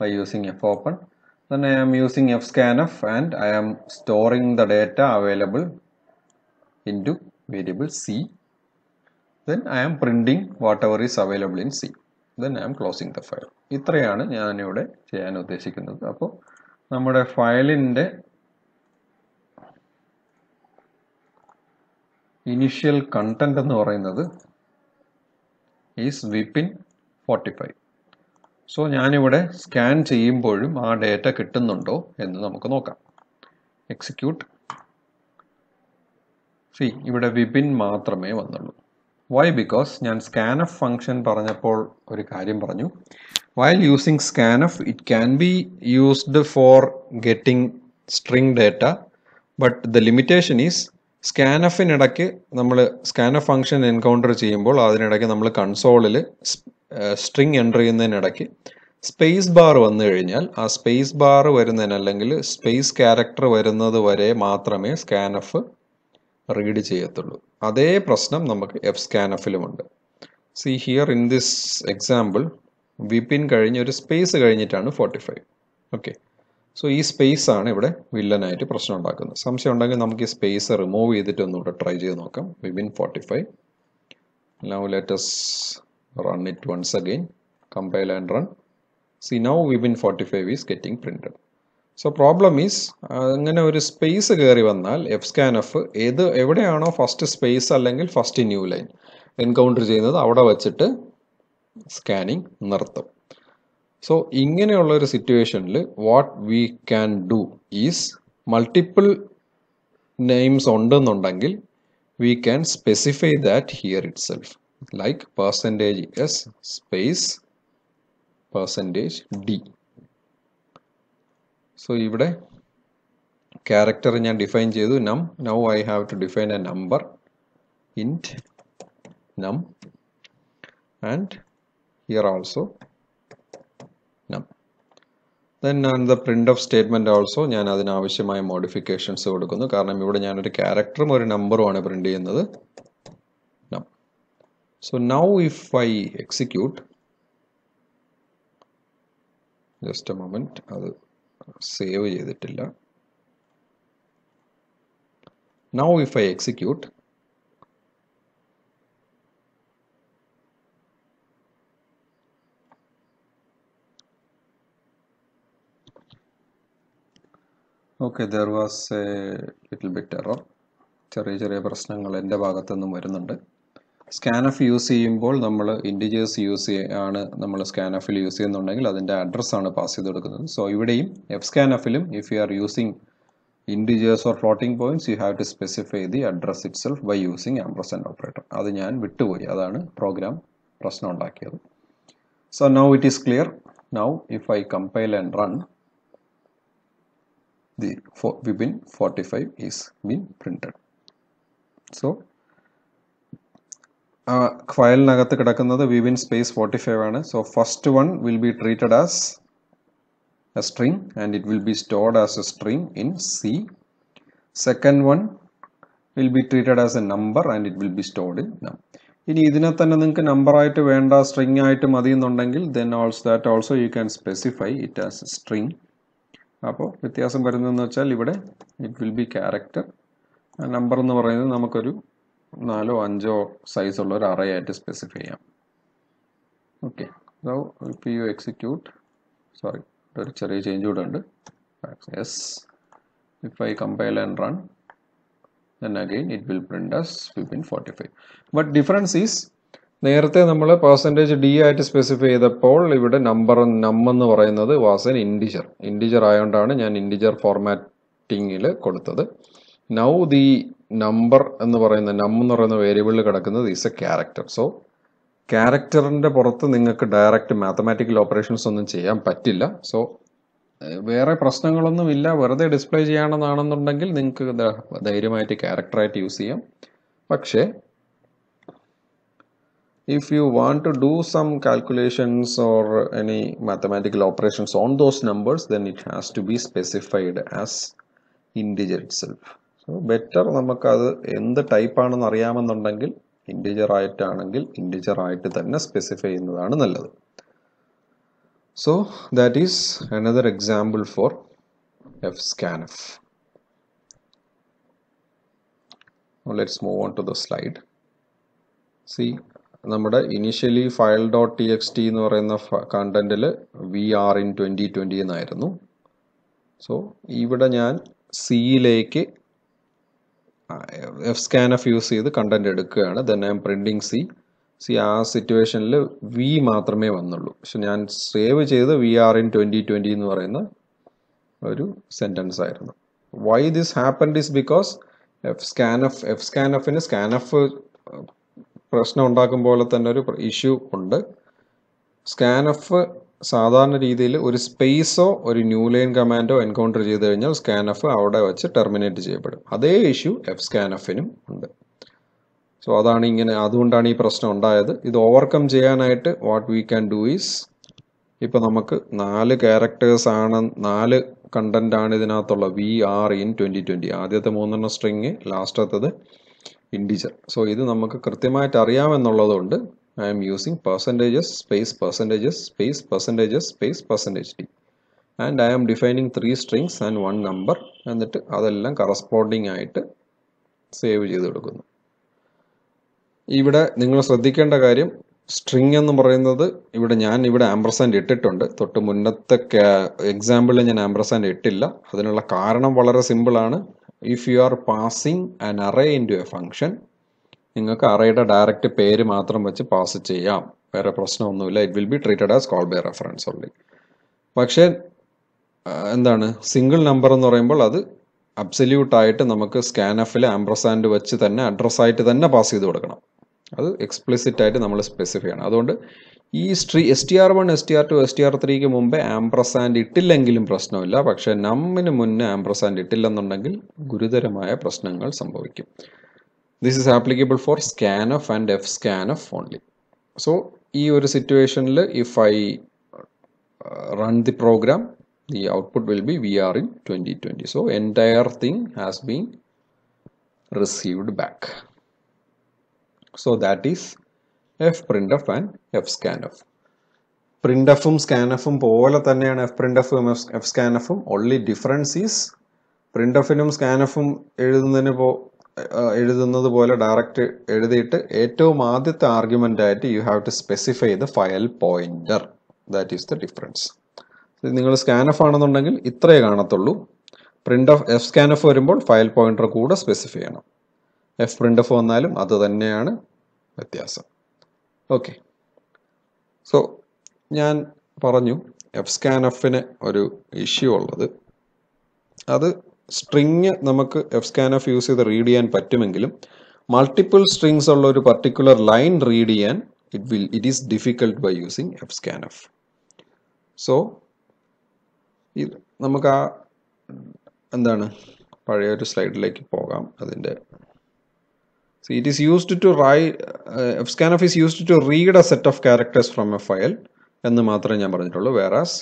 by using fopen then I am using fscanf and I am storing the data available into variable c then I am printing whatever is available in c then I'm closing the file ഇത്രയാണ് ഞാനിവിടെ ചെയ്യാൻ ഉദ്ദേശിക്കുന്നത്. അപ്പോൾ നമ്മുടെ ഫയലിന്റെ initial content എന്ന് പറയുന്നത് is Vipin forty five so ഞാനിവിടെ സ്കാൻ ചെയ്യുമ്പോഴും ആ ഡേറ്റ കിട്ടുന്നുണ്ടോ എന്ന് നമുക്ക് നോക്കാം. എക്സിക്യൂട്ട് സി ഇവിടെ വിപിൻ മാത്രമേ വന്നുള്ളൂ. വൈ ബിക്കോസ് ഞാൻ സ്കാനഫ് ഫംഗ്ഷൻ പറഞ്ഞപ്പോൾ ഒരു കാര്യം പറഞ്ഞു. While using scanf it can be used for getting string data but the limitation is സ്കാനഫിനിടയ്ക്ക് നമ്മൾ സ്കാനഫ് ഫംഗ്ഷൻ എൻകൗണ്ടർ ചെയ്യുമ്പോൾ അതിനിടയ്ക്ക് നമ്മൾ കൺസോളിൽ സ്ട്രിങ് എന്റർ ചെയ്യുന്നതിനിടയ്ക്ക് സ്പേസ് ബാർ വന്നു കഴിഞ്ഞാൽ ആ സ്പേസ് ബാർ വരുന്നതിന് അല്ലെങ്കിൽ സ്പേസ് ക്യാരക്ടർ വരുന്നത് വരെ മാത്രമേ സ്കാനഫ് റീഡ് ചെയ്യത്തുള്ളൂ. അതേ പ്രശ്നം നമുക്ക് F സ്കാനഫിലുമുണ്ട് see here in this example Vipin കഴിഞ്ഞ ഒരു സ്പേസ് കഴിഞ്ഞിട്ടാണ് ഫോർട്ടി ഫൈവ് ഓക്കെ സോ ഈ സ്പേസ് ആണ് ഇവിടെ വില്ലനായിട്ട് പ്രശ്നം ഉണ്ടാക്കുന്നത്. സംശയം ഉണ്ടെങ്കിൽ നമുക്ക് ഈ സ്പേസ് റിമൂവ് ചെയ്തിട്ട് ഒന്നുകൂടെ ട്രൈ ചെയ്ത് നോക്കാം. Vipin forty five now let's run it once again compile and run see now Vipin forty five is getting printed so problem is അങ്ങനെ ഒരു സ്പേസ് കയറി വന്നാൽ എഫ് സ്കാൻ എഫ് ഏത് എവിടെയാണോ ഫസ്റ്റ് സ്പേസ് അല്ലെങ്കിൽ ഫസ്റ്റ് ന്യൂ ലൈൻ എൻകൗണ്ടർ ചെയ്യുന്നത് അവിടെ വച്ചിട്ട് സ്കാനിങ് നിർത്തും. സോ ഇങ്ങനെയുള്ള ഒരു സിറ്റുവേഷനിൽ what we can do is multiple names ഉണ്ടെന്നുണ്ടെങ്കിൽ we can specify that here itself like percentage S space percentage D so ഇവിടെ ക്യാരക്ടർ ഞാൻ ഡിഫൈൻ ചെയ്തു. Num now I have to define a number int num and here also num then an the print of statement also ഞാൻ അതിനാവശ്യമായ modifications കൊടുക്കുന്നു. കാരണം ഇവിടെ ഞാനൊരു ക്യാരക്ടറും ഒരു നമ്പറുമാണ് പ്രിന്റ് ചെയ്യുന്നത്. Num so now if I execute just a moment അത് save ചെയ്തിട്ടില്ല. Now if I execute okay there was a little bit error ചെറിയ ചെറിയ പ്രശ്നങ്ങൾ എന്റെ ഭാഗത്തുനിന്നും വരുന്നുണ്ട്. സ്കാനഫ് യൂസ് ചെയ്യുമ്പോൾ നമ്മൾ ഇൻഡിജേഴ്സ് യൂസ് ആണ് നമ്മൾ സ്കാനഫിൽ യൂസ് ചെയ്യുന്നുണ്ടെങ്കിൽ അതിന്റെ അഡ്രസ്സാണ് പാസ് ചെയ്ത് കൊടുക്കുന്നത്. സോ ഇവിടെയും F സ്കാനഫിലും if you are using integers or floating points you have to specify the address itself by using ampersand operator അത് ഞാൻ വിട്ടുപോയി. അതാണ് പ്രോഗ്രാം പ്രശ്നം ഉണ്ടാക്കിയത്. So now it is clear now if I compile and run the for within 45 is been printed. So ഫയലിനകത്ത് കിടക്കുന്നത് Vivin space forty five ആണ് so first one will be treated as a string and it will be stored as a string in C second one will be treated as a number and it will be stored in ഇനി ഇതിനെ തന്നെ നിങ്ങൾക്ക് നമ്പറായിട്ട് വേണ്ട string ആയിട്ട് മതി എന്നുണ്ടെങ്കിൽ then also that also you can specify it as a string അപ്പോൾ വ്യത്യാസം വരുന്നതെന്ന് വെച്ചാൽ ഇവിടെ it will be character number എന്ന് പറയുന്നത് നമുക്കൊരു നാലോ അഞ്ചോ സൈസ് ഉള്ള ഒരു അറേ ആയിട്ട് സ്പെസിഫൈ ചെയ്യാം okay if you execute sorry ഒരു ചെറിയ ചേഞ്ച് കൂടെ ഉണ്ട്. Yes if I compile and run then again it will print us within 45 but difference is നേരത്തെ നമ്മൾ പെർസെന്റേജ് ഡി ആയിട്ട് സ്പെസിഫൈ ചെയ്തപ്പോൾ ഇവിടെ നമ്പർ നം എന്ന് പറയുന്നത് വാസ് എൻ ഇൻഡിജർ ഇൻഡിജർ ആയതുകൊണ്ടാണ് ഞാൻ ഇൻഡിജർ ഫോർമാറ്റിങ്ങിൽ കൊടുത്തത്. നൗ ദി നമ്പർ എന്ന് പറയുന്ന നം എന്ന് പറയുന്ന വേരിയബിളിൽ കിടക്കുന്നത് ഈസ് എ ക്യാരക്ടർ സോ ക്യാരക്ടറിന്റെ പുറത്ത് നിങ്ങൾക്ക് ഡയറക്റ്റ് മാത്തമാറ്റിക്കൽ ഓപ്പറേഷൻസ് ഒന്നും ചെയ്യാൻ പറ്റില്ല. സോ വേറെ പ്രശ്നങ്ങളൊന്നും ഇല്ല. വെറുതെ ഡിസ്പ്ലേ ചെയ്യണമെന്നാണെന്നുണ്ടെങ്കിൽ നിങ്ങൾക്ക് ധൈര്യമായിട്ട് ക്യാരക്ടറായിട്ട് യൂസ് ചെയ്യാം. പക്ഷേ if you want to do some calculations or any mathematical operations on those numbers then it has to be specified as integer itself. So better നമുക്കത് എന്ത് ടൈപ്പ് ആണെന്ന് അറിയാമെന്നുണ്ടെങ്കിൽ ഇന്റിജർ ആയിട്ടാണെങ്കിൽ ഇന്റിജർ ആയിട്ട് തന്നെ സ്പെസിഫൈ ചെയ്യുന്നതാണ് നല്ലത്. So that is another example for F scanf let's move on to the slide see നമ്മുടെ initially file dot T X T എന്ന് പറയുന്ന കണ്ടന്റിൽ we are in twenty twenty എന്നായിരുന്നു സോ ഇവിടെ ഞാൻ സിയിലേക്ക് എഫ് സ്കാൻ എഫ് യൂസ് ചെയ്ത് content എടുക്കുകയാണ്. Then I'm printing C C ആ സിറ്റുവേഷനിൽ വി മാത്രമേ വന്നുള്ളൂ. പക്ഷെ ഞാൻ സേവ് ചെയ്ത് we are in twenty twenty എന്ന് പറയുന്ന ഒരു സെന്റൻസ് ആയിരുന്നു. Why this happened is because F scan F F scan എഫിന് സ്കാൻ എഫ് പ്രശ്നം ഉണ്ടാക്കും പോലെ തന്നെ ഒരു ഇഷ്യൂ ഉണ്ട്. സ്കാൻ എഫ് സാധാരണ രീതിയിൽ ഒരു സ്പേസോ ഒരു ന്യൂ ലൈൻ കമാൻഡോ എൻകൗണ്ടർ ചെയ്ത് കഴിഞ്ഞാൽ സ്കാൻ എഫ് അവിടെ വെച്ച് ടെർമിനേറ്റ് ചെയ്യപ്പെടും. അതേ ഇഷ്യൂ എഫ് സ്കാൻ എഫിനും ഉണ്ട്. സോ അതാണ് ഇങ്ങനെ അതുകൊണ്ടാണ് ഈ പ്രശ്നം ഉണ്ടായത്. ഇത് ഓവർകം ചെയ്യാനായിട്ട് what we can do is ഇപ്പം നമുക്ക് നാല് ക്യാരക്ടേഴ്സ് ആണ് നാല് കണ്ടന്റ് ആണ് ഇതിനകത്തുള്ള we are in twenty twenty ആദ്യത്തെ മൂന്നെണ്ണം സ്ട്രിങ് ലാസ്റ്റത്തത് ഇൻഡിജർ സോ ഇത് നമുക്ക് കൃത്യമായിട്ട് അറിയാമെന്നുള്ളത് I'm using percentages space percentages space percentages space percentage T and I am defining three strings and one number എന്നിട്ട് അതെല്ലാം കറസ്പോണ്ടിങ് ആയിട്ട് സേവ് ചെയ്ത് കൊടുക്കുന്നു. ഇവിടെ നിങ്ങൾ ശ്രദ്ധിക്കേണ്ട കാര്യം സ്ട്രിങ് എന്ന് പറയുന്നത് ഇവിടെ ഞാൻ ഇവിടെ ആംബ്രസാൻഡ് ഇട്ടിട്ടുണ്ട്. തൊട്ട് മുന്നത്തെ എക്സാമ്പിളിൽ ഞാൻ ആംബ്രസാൻഡ് ഇട്ടില്ല. അതിനുള്ള കാരണം വളരെ സിമ്പിളാണ് if you are passing an array into a function നിങ്ങൾക്ക് അറയുടെ ഡയറക്റ്റ് പേര് മാത്രം വെച്ച് പാസ് ചെയ്യാം. വേറെ പ്രശ്നമൊന്നുമില്ല. It will be treated as call by reference only പക്ഷേ എന്താണ്? സിംഗിൾ നമ്പർ എന്ന് പറയുമ്പോൾ അത് അബ്സല്യൂട്ട് ആയിട്ട് നമുക്ക് എഫിൽ ആംബ്രസാൻഡ് വെച്ച് തന്നെ അഡ്രസ് ആയിട്ട് തന്നെ പാസ് ചെയ്ത് കൊടുക്കണം. അത് എക്സ്പ്ലിസിറ്റ് ആയിട്ട് നമ്മൾ സ്പെസിഫൈ ചെയ്യണം. അതുകൊണ്ട് ഈ സ്ട്രീ S T R one S T R two S T R ത്രീക്ക് മുമ്പേ ആംബ്രസാൻഡ് ഇട്ടില്ലെങ്കിലും പ്രശ്നമില്ല. പക്ഷേ നമ്മിന് മുന്നേ ആംബ്രസാൻഡ് ഇട്ടില്ലെന്നുണ്ടെങ്കിൽ ഗുരുതരമായ പ്രശ്നങ്ങൾ സംഭവിക്കും. This is applicable for scanf and F scanf only so ഈ ഒരു സിറ്റുവേഷനിൽ if I run the program the output will be we are in twenty twenty so entire thing has been received back so that is F print F and F scan F print എഫും scan എഫും പോലെ തന്നെയാണ് F print എഫും F scan എഫും only difference is print എഫിനും scan എഫും എഴുതുന്നതിന് എഴുതുന്നത് പോലെ ഡയറക്റ്റ് എഴുതിയിട്ട് ഏറ്റവും ആദ്യത്തെ ആർഗ്യുമെന്റ് ആയിട്ട് you have to specify the file pointer that is the difference നിങ്ങൾ സ്കാൻ എഫ് ആണെന്നുണ്ടെങ്കിൽ ഇത്രയേ കാണത്തുള്ളൂ. Printf F scan F വരുമ്പോൾ ഫയൽ പോയിന്റർ കൂടെ സ്പെസിഫൈ ചെയ്യണം. എഫ് പ്രിന്റ് ഓഫ് വന്നാലും അത് തന്നെയാണ് വ്യത്യാസം. ഓക്കെ സോ ഞാൻ പറഞ്ഞു എഫ് സ്കാൻ എഫിന് ഒരു ഇഷ്യൂ ഉള്ളത്. അത് സ്ട്രിങ് നമുക്ക് എഫ് സ്കാൻ എഫ് യൂസ് ചെയ്ത് റീഡ് ചെയ്യാൻ പറ്റുമെങ്കിലും മൾട്ടിപ്പിൾ സ്ട്രിങ്സ് ഉള്ള ഒരു പർട്ടിക്കുലർ ലൈൻ റീഡ് ചെയ്യാൻ it will it is difficult by using F scan F so ഇത് നമുക്ക് ആ എന്താണ് പഴയ ഒരു സ്ലൈഡിലേക്ക് പോകാം അതിന്റെ. See it is used to write F scanf is used to read a set of characters from a file എന്ന് മാത്രമേ ഞാൻ പറഞ്ഞിട്ടുള്ളൂ. Whereas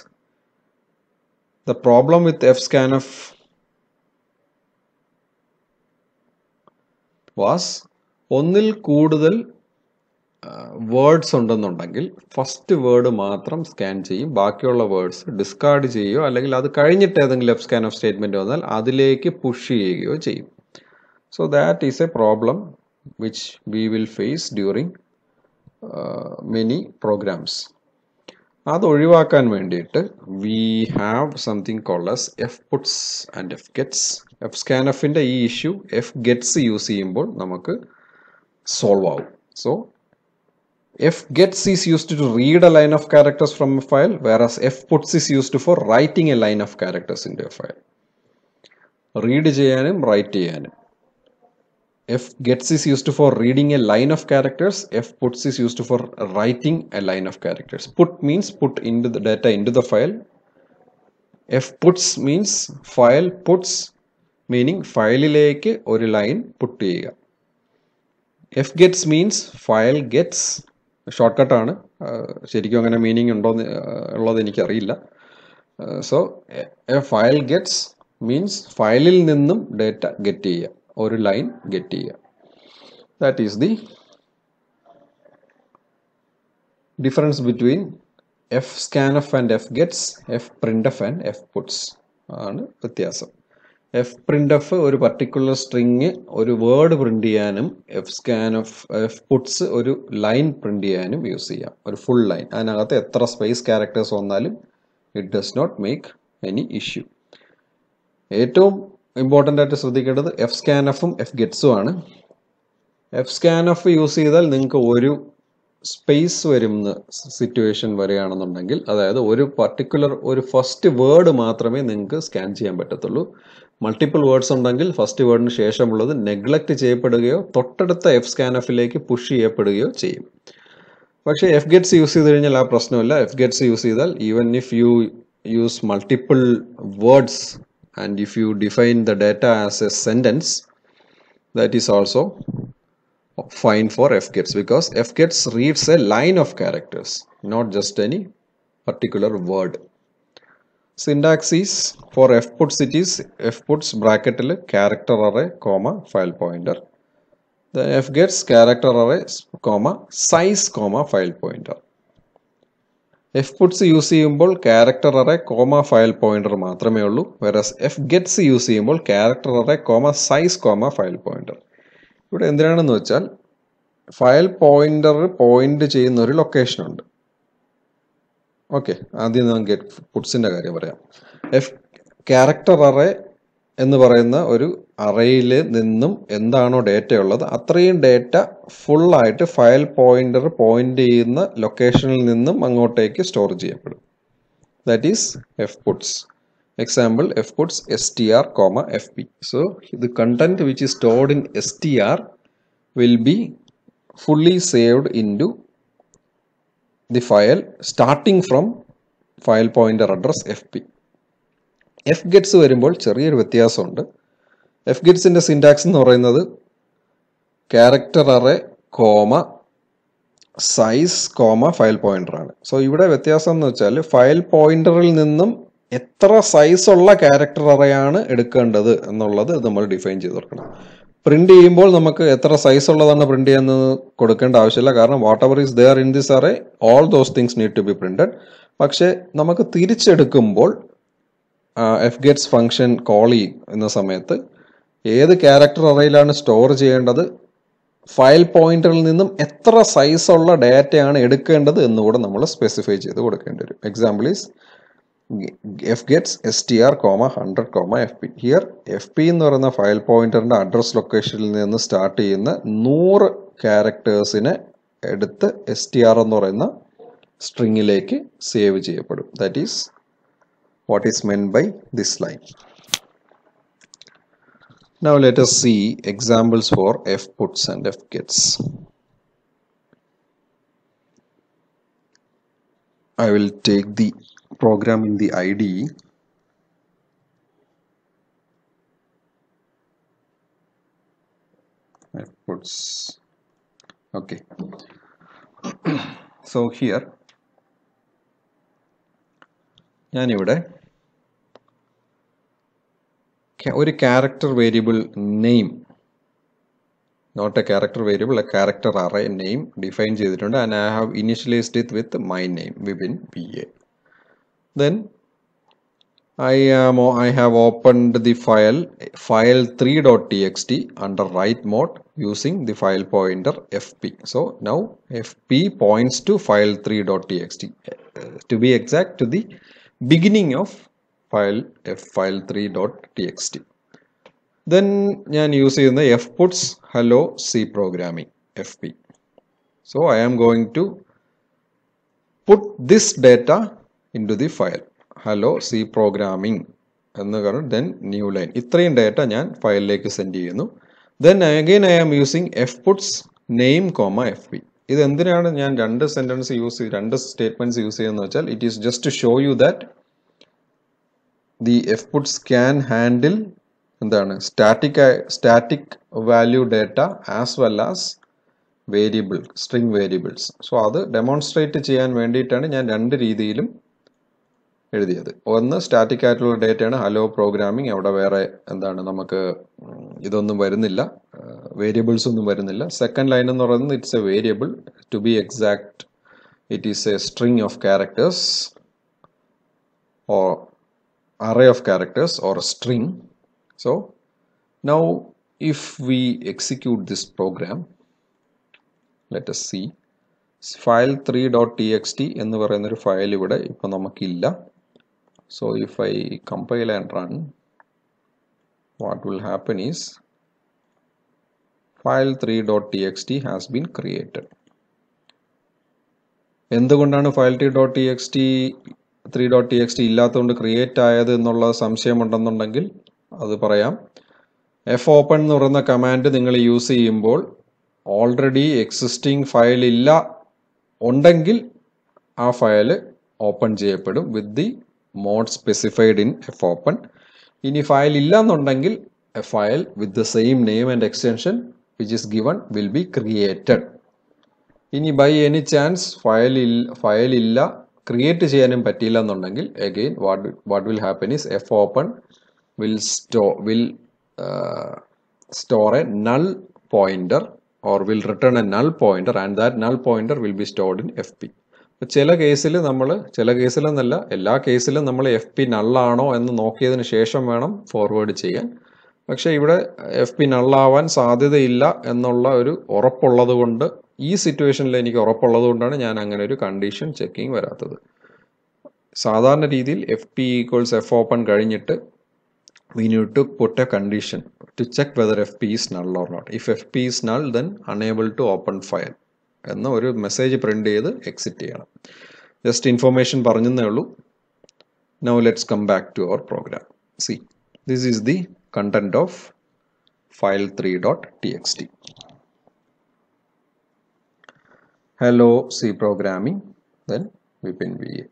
the problem with F scan scanf was ഒന്നിൽ കൂടുതൽ വേർഡ്സ് ഉണ്ടെന്നുണ്ടെങ്കിൽ ഫസ്റ്റ് വേർഡ് മാത്രം സ്കാൻ ചെയ്യും. ബാക്കിയുള്ള വേർഡ്സ് ഡിസ്കാർഡ് ചെയ്യുകയോ അല്ലെങ്കിൽ അത് കഴിഞ്ഞിട്ട് ഏതെങ്കിലും എഫ് സ്കാൻ ഓഫ് സ്റ്റേറ്റ്മെന്റ് വന്നാൽ അതിലേക്ക് പുഷ് ചെയ്യുകയോ ചെയ്യും. So that is a problem which we will face during many programs. അത് ഒഴിവാക്കാൻ വേണ്ടിയിട്ട് we have something call S F puts and F gets F scan എഫിന്റെ ഈ ഇഷ്യൂ എഫ് ഗെറ്റ്സ് യൂസ് ചെയ്യുമ്പോൾ നമുക്ക് സോൾവ് ആവും so f gets is used to read a line of characters from a file whereas f puts is used for writing a line of characters into a file read ചെയ്യാനും write ചെയ്യാനും F gets is used for reading a line of characters f puts is used for writing a line of characters put means put into the data into the file f puts means file puts meaning ഫയലിലേക്ക് ഒരു line put ചെയ്യുക. F gets means file gets short കട്ടാണ് ശരിക്കും അങ്ങനെ meaning ഉണ്ടോ ഉള്ളത് എനിക്കറിയില്ല. So a file gets means ഫയലിൽ നിന്നും ഡേറ്റ ഗെറ്റ് ചെയ്യുക. ഒരു ലൈൻ ഗെറ്റ് ചെയ്യുക. That is the difference between f scan f and f gets f print f and f puts ആണ് വ്യത്യാസം. എഫ് പ്രിന്റ് എഫ് ഒരു പർട്ടിക്കുലർ സ്ട്രിങ് ഒരു word print ചെയ്യാനും f scan f f puts ഒരു line print ചെയ്യാനും use ചെയ്യാം. ഒരു full line അതിനകത്ത് എത്ര സ്പേസ് ക്യാരക്ടേഴ്സ് വന്നാലും it does not make any issue ഏറ്റവും ഇമ്പോർട്ടന്റ് ആയിട്ട് ശ്രദ്ധിക്കേണ്ടത് എഫ് സ്കാൻ എഫും എഫ് ഗെറ്റ്സും ആണ്. എഫ് സ്കാൻ എഫ് യൂസ് ചെയ്താൽ നിങ്ങൾക്ക് ഒരു സ്പേസ് വരുന്ന സിറ്റുവേഷൻ വരികയാണെന്നുണ്ടെങ്കിൽ അതായത് ഒരു പർട്ടിക്കുലർ ഒരു ഫസ്റ്റ് വേർഡ് മാത്രമേ നിങ്ങൾക്ക് സ്കാൻ ചെയ്യാൻ പറ്റത്തുള്ളൂ. മൾട്ടിപ്പിൾ വേർഡ്സ് ഉണ്ടെങ്കിൽ ഫസ്റ്റ് വേർഡിന് ശേഷമുള്ളത് നെഗ്ലക്റ്റ് ചെയ്യപ്പെടുകയോ തൊട്ടടുത്ത എഫ് സ്കാനഫിലേക്ക് പുഷ് ചെയ്യപ്പെടുകയോ ചെയ്യും. പക്ഷേ എഫ് ഗെറ്റ്സ് യൂസ് ചെയ്ത് കഴിഞ്ഞാൽ ആ പ്രശ്നമില്ല. എഫ് ഗെറ്റ്സ് യൂസ് ചെയ്താൽ even if you use multiple words and if you define the data as a sentence that is also fine for fgets because fgets reads a line of characters not just any particular word syntax is for fputs it is fputs bracket character array comma file pointer then fgets character array comma size comma file pointer F puts use ചെയ്യുമ്പോൾ character array comma file pointer മാത്രമേ ഉള്ളൂ whereas F gets use ചെയ്യുമ്പോൾ character array comma size comma file pointer ഇവിടെ എന്തിനാണെന്ന് വെച്ചാൽ file pointer point ചെയ്യുന്ന ഒരു location ഉണ്ട്. ഓക്കെ ആദ്യം നമുക്ക് പുട്സിന്റെ കാര്യം പറയാം. എഫ് ക്യാരക്ടർ അറേ എന്ന് പറയുന്ന ഒരു അറയിൽ നിന്നും എന്താണോ ഡേറ്റ ഉള്ളത് അത്രയും ഡേറ്റ ഫുള്ളായിട്ട് ഫയൽ പോയിന്റർ പോയിന്റ് ചെയ്യുന്ന ലൊക്കേഷനിൽ നിന്നും അങ്ങോട്ടേക്ക് സ്റ്റോർ ചെയ്യപ്പെടും. That is F puts example f puts str comma fp so the content which is stored in str will be fully saved into the file starting from file pointer address fp F gets വരുമ്പോൾ ചെറിയൊരു വ്യത്യാസമുണ്ട് എഫ് ഗെറ്റ്സിന്റെ syntax എന്ന് പറയുന്നത് character array comma size comma file pointer ആണ് so ഇവിടെ വ്യത്യാസം എന്ന് വെച്ചാൽ ഫയൽ പോയിന്ററിൽ നിന്നും എത്ര സൈസുള്ള ക്യാരക്ടർ അറയാണ് എടുക്കേണ്ടത് എന്നുള്ളത് നമ്മൾ ഡിഫൈൻ ചെയ്ത് കൊടുക്കണം. പ്രിന്റ് ചെയ്യുമ്പോൾ നമുക്ക് എത്ര സൈസ് ഉള്ളതാണ് പ്രിന്റ് ചെയ്യുന്നത് കൊടുക്കേണ്ട ആവശ്യമില്ല. കാരണം whatever is there in this array all those things need to be printed പക്ഷേ നമുക്ക് തിരിച്ചെടുക്കുമ്പോൾ എഫ് ഗെറ്റ്സ് ഫംഗ്ഷൻ കോൾ ചെയ്യുന്ന സമയത്ത് ഏത് ക്യാരക്ടർ അറയിലാണ് സ്റ്റോർ ചെയ്യേണ്ടത് ഫയൽ പോയിന്ററിൽ നിന്നും എത്ര സൈസുള്ള ഡാറ്റയാണ് എടുക്കേണ്ടത് എന്നുകൂടെ നമ്മൾ സ്പെസിഫൈ ചെയ്ത് കൊടുക്കേണ്ടി വരും. Example is F gets S T R comma hundred comma F P here F P എന്ന് പറയുന്ന ഫയൽ പോയിന്ററിന്റെ അഡ്രസ് ലൊക്കേഷനിൽ നിന്ന് സ്റ്റാർട്ട് ചെയ്യുന്ന നൂറ് ക്യാരക്ടേഴ്സിനെ എടുത്ത് എസ് ടി ആർ എന്ന് പറയുന്ന സ്ട്രിങ്ങിലേക്ക് സേവ് ചെയ്യപ്പെടും. That is what is meant by this line let us see examples for f puts and f gets. I will take the program in the IDE. F puts. Okay. so here ഞാനിവിടെ ഒരു character variable name not a character variable a character array name define ചെയ്തിട്ടുണ്ട് and I have initialized it with my name Vipin P A Then I am I have opened the file file3.txt under write mode using the file pointer fp. So now fp points to file3.txt. Uh, to be exact, to the beginning of file f file3.txt. Then ഞാൻ use ചെയ്യുന്ന F puts hello C programming F P So I am going to put this data into the file. Hello C programming. എന്ന് പറഞ്ഞു then new line ഇത്രയും data ഞാൻ ഫയലിലേക്ക് send ചെയ്യുന്നു. Then again I am using F puts name comma F P ഇത് എന്തിനാണ് ഞാൻ രണ്ട് സെന്റൻസ് യൂസ് ചെയ്ത് രണ്ട് സ്റ്റേറ്റ്മെന്റ്സ് യൂസ് ചെയ്യുന്നത് വെച്ചാൽ it is just to show you that the F puts can handle എന്താണ് static static value data as well as variable string variables so അത് ഡെമോൺസ്ട്രേറ്റ് ചെയ്യാൻ വേണ്ടിയിട്ടാണ് ഞാൻ രണ്ട് രീതിയിലും എഴുതിയത്. ഒന്ന് സ്റ്റാറ്റിക് ആയിട്ടുള്ള ഡേറ്റയാണ്. ഹലോ പ്രോഗ്രാമിംഗ് അവിടെ വേറെ എന്താണ് നമുക്ക് ഇതൊന്നും വരുന്നില്ല. വേരിയബിൾസ് ഒന്നും വരുന്നില്ല. സെക്കൻഡ് ലൈൻ എന്ന് പറയുന്നത് it's a variable to be exact it is a string of characters or array of characters or a string. So now if we execute this program, let us see. X T എന്ന് പറയുന്നൊരു file ഇവിടെ ഇപ്പം നമുക്കില്ല. Run what will happen is file three dot T X T has been created എന്തുകൊണ്ടാണ് file T dot T X T three dot T X T ഇല്ലാത്തതുകൊണ്ട് create ആയത് എന്നുള്ള സംശയമുണ്ടെന്നുണ്ടെങ്കിൽ അത് പറയാം. എഫ് ഓപ്പൺ എന്ന് പറയുന്ന കമാൻഡ് നിങ്ങൾ യൂസ് ചെയ്യുമ്പോൾ ഓൾറെഡി എക്സിസ്റ്റിംഗ് ഫയൽ ഇല്ല ഉണ്ടെങ്കിൽ ആ ഫയൽ ഓപ്പൺ ചെയ്യപ്പെടും with the mode specified in F open ഇനി ഫയൽ ഇല്ല എന്നുണ്ടെങ്കിൽ a file with the same name and extension which is given will be created ഇനി by any chance file file ഇല്ല create ചെയ്യാനും പറ്റിയില്ല എന്നുണ്ടെങ്കിൽ again what what will happen is F open will store will store a null pointer or will return a null pointer and that null pointer will be stored in F P ചില കേസിൽ നമ്മൾ ചില കേസിലെന്നല്ല എല്ലാ കേസിലും നമ്മൾ F P നള്ളാണോ എന്ന് നോക്കിയതിന് ശേഷം വേണം ഫോർവേഡ് ചെയ്യാൻ. പക്ഷേ ഇവിടെ എഫ് പി നള്ളാവാൻ സാധ്യതയില്ല എന്നുള്ള ഒരു ഉറപ്പുള്ളത് കൊണ്ട് ഈ സിറ്റുവേഷനിൽ എനിക്ക് ഉറപ്പുള്ളത് കൊണ്ടാണ് ഞാൻ അങ്ങനെ ഒരു കണ്ടീഷൻ ചെക്കിംഗ് വരാത്തത്. സാധാരണ രീതിയിൽ F P equals F open കഴിഞ്ഞിട്ട് we need to put a condition to check whether F P is null or not if F P is null then unable to open file എന്ന ഒരു message print ചെയ്ത് exit ചെയ്യണം. Just information പറഞ്ഞതേ ഉള്ളൂ. Now let's come back to our program see this is the content of file three dot T X T hello C programming then Vipin V A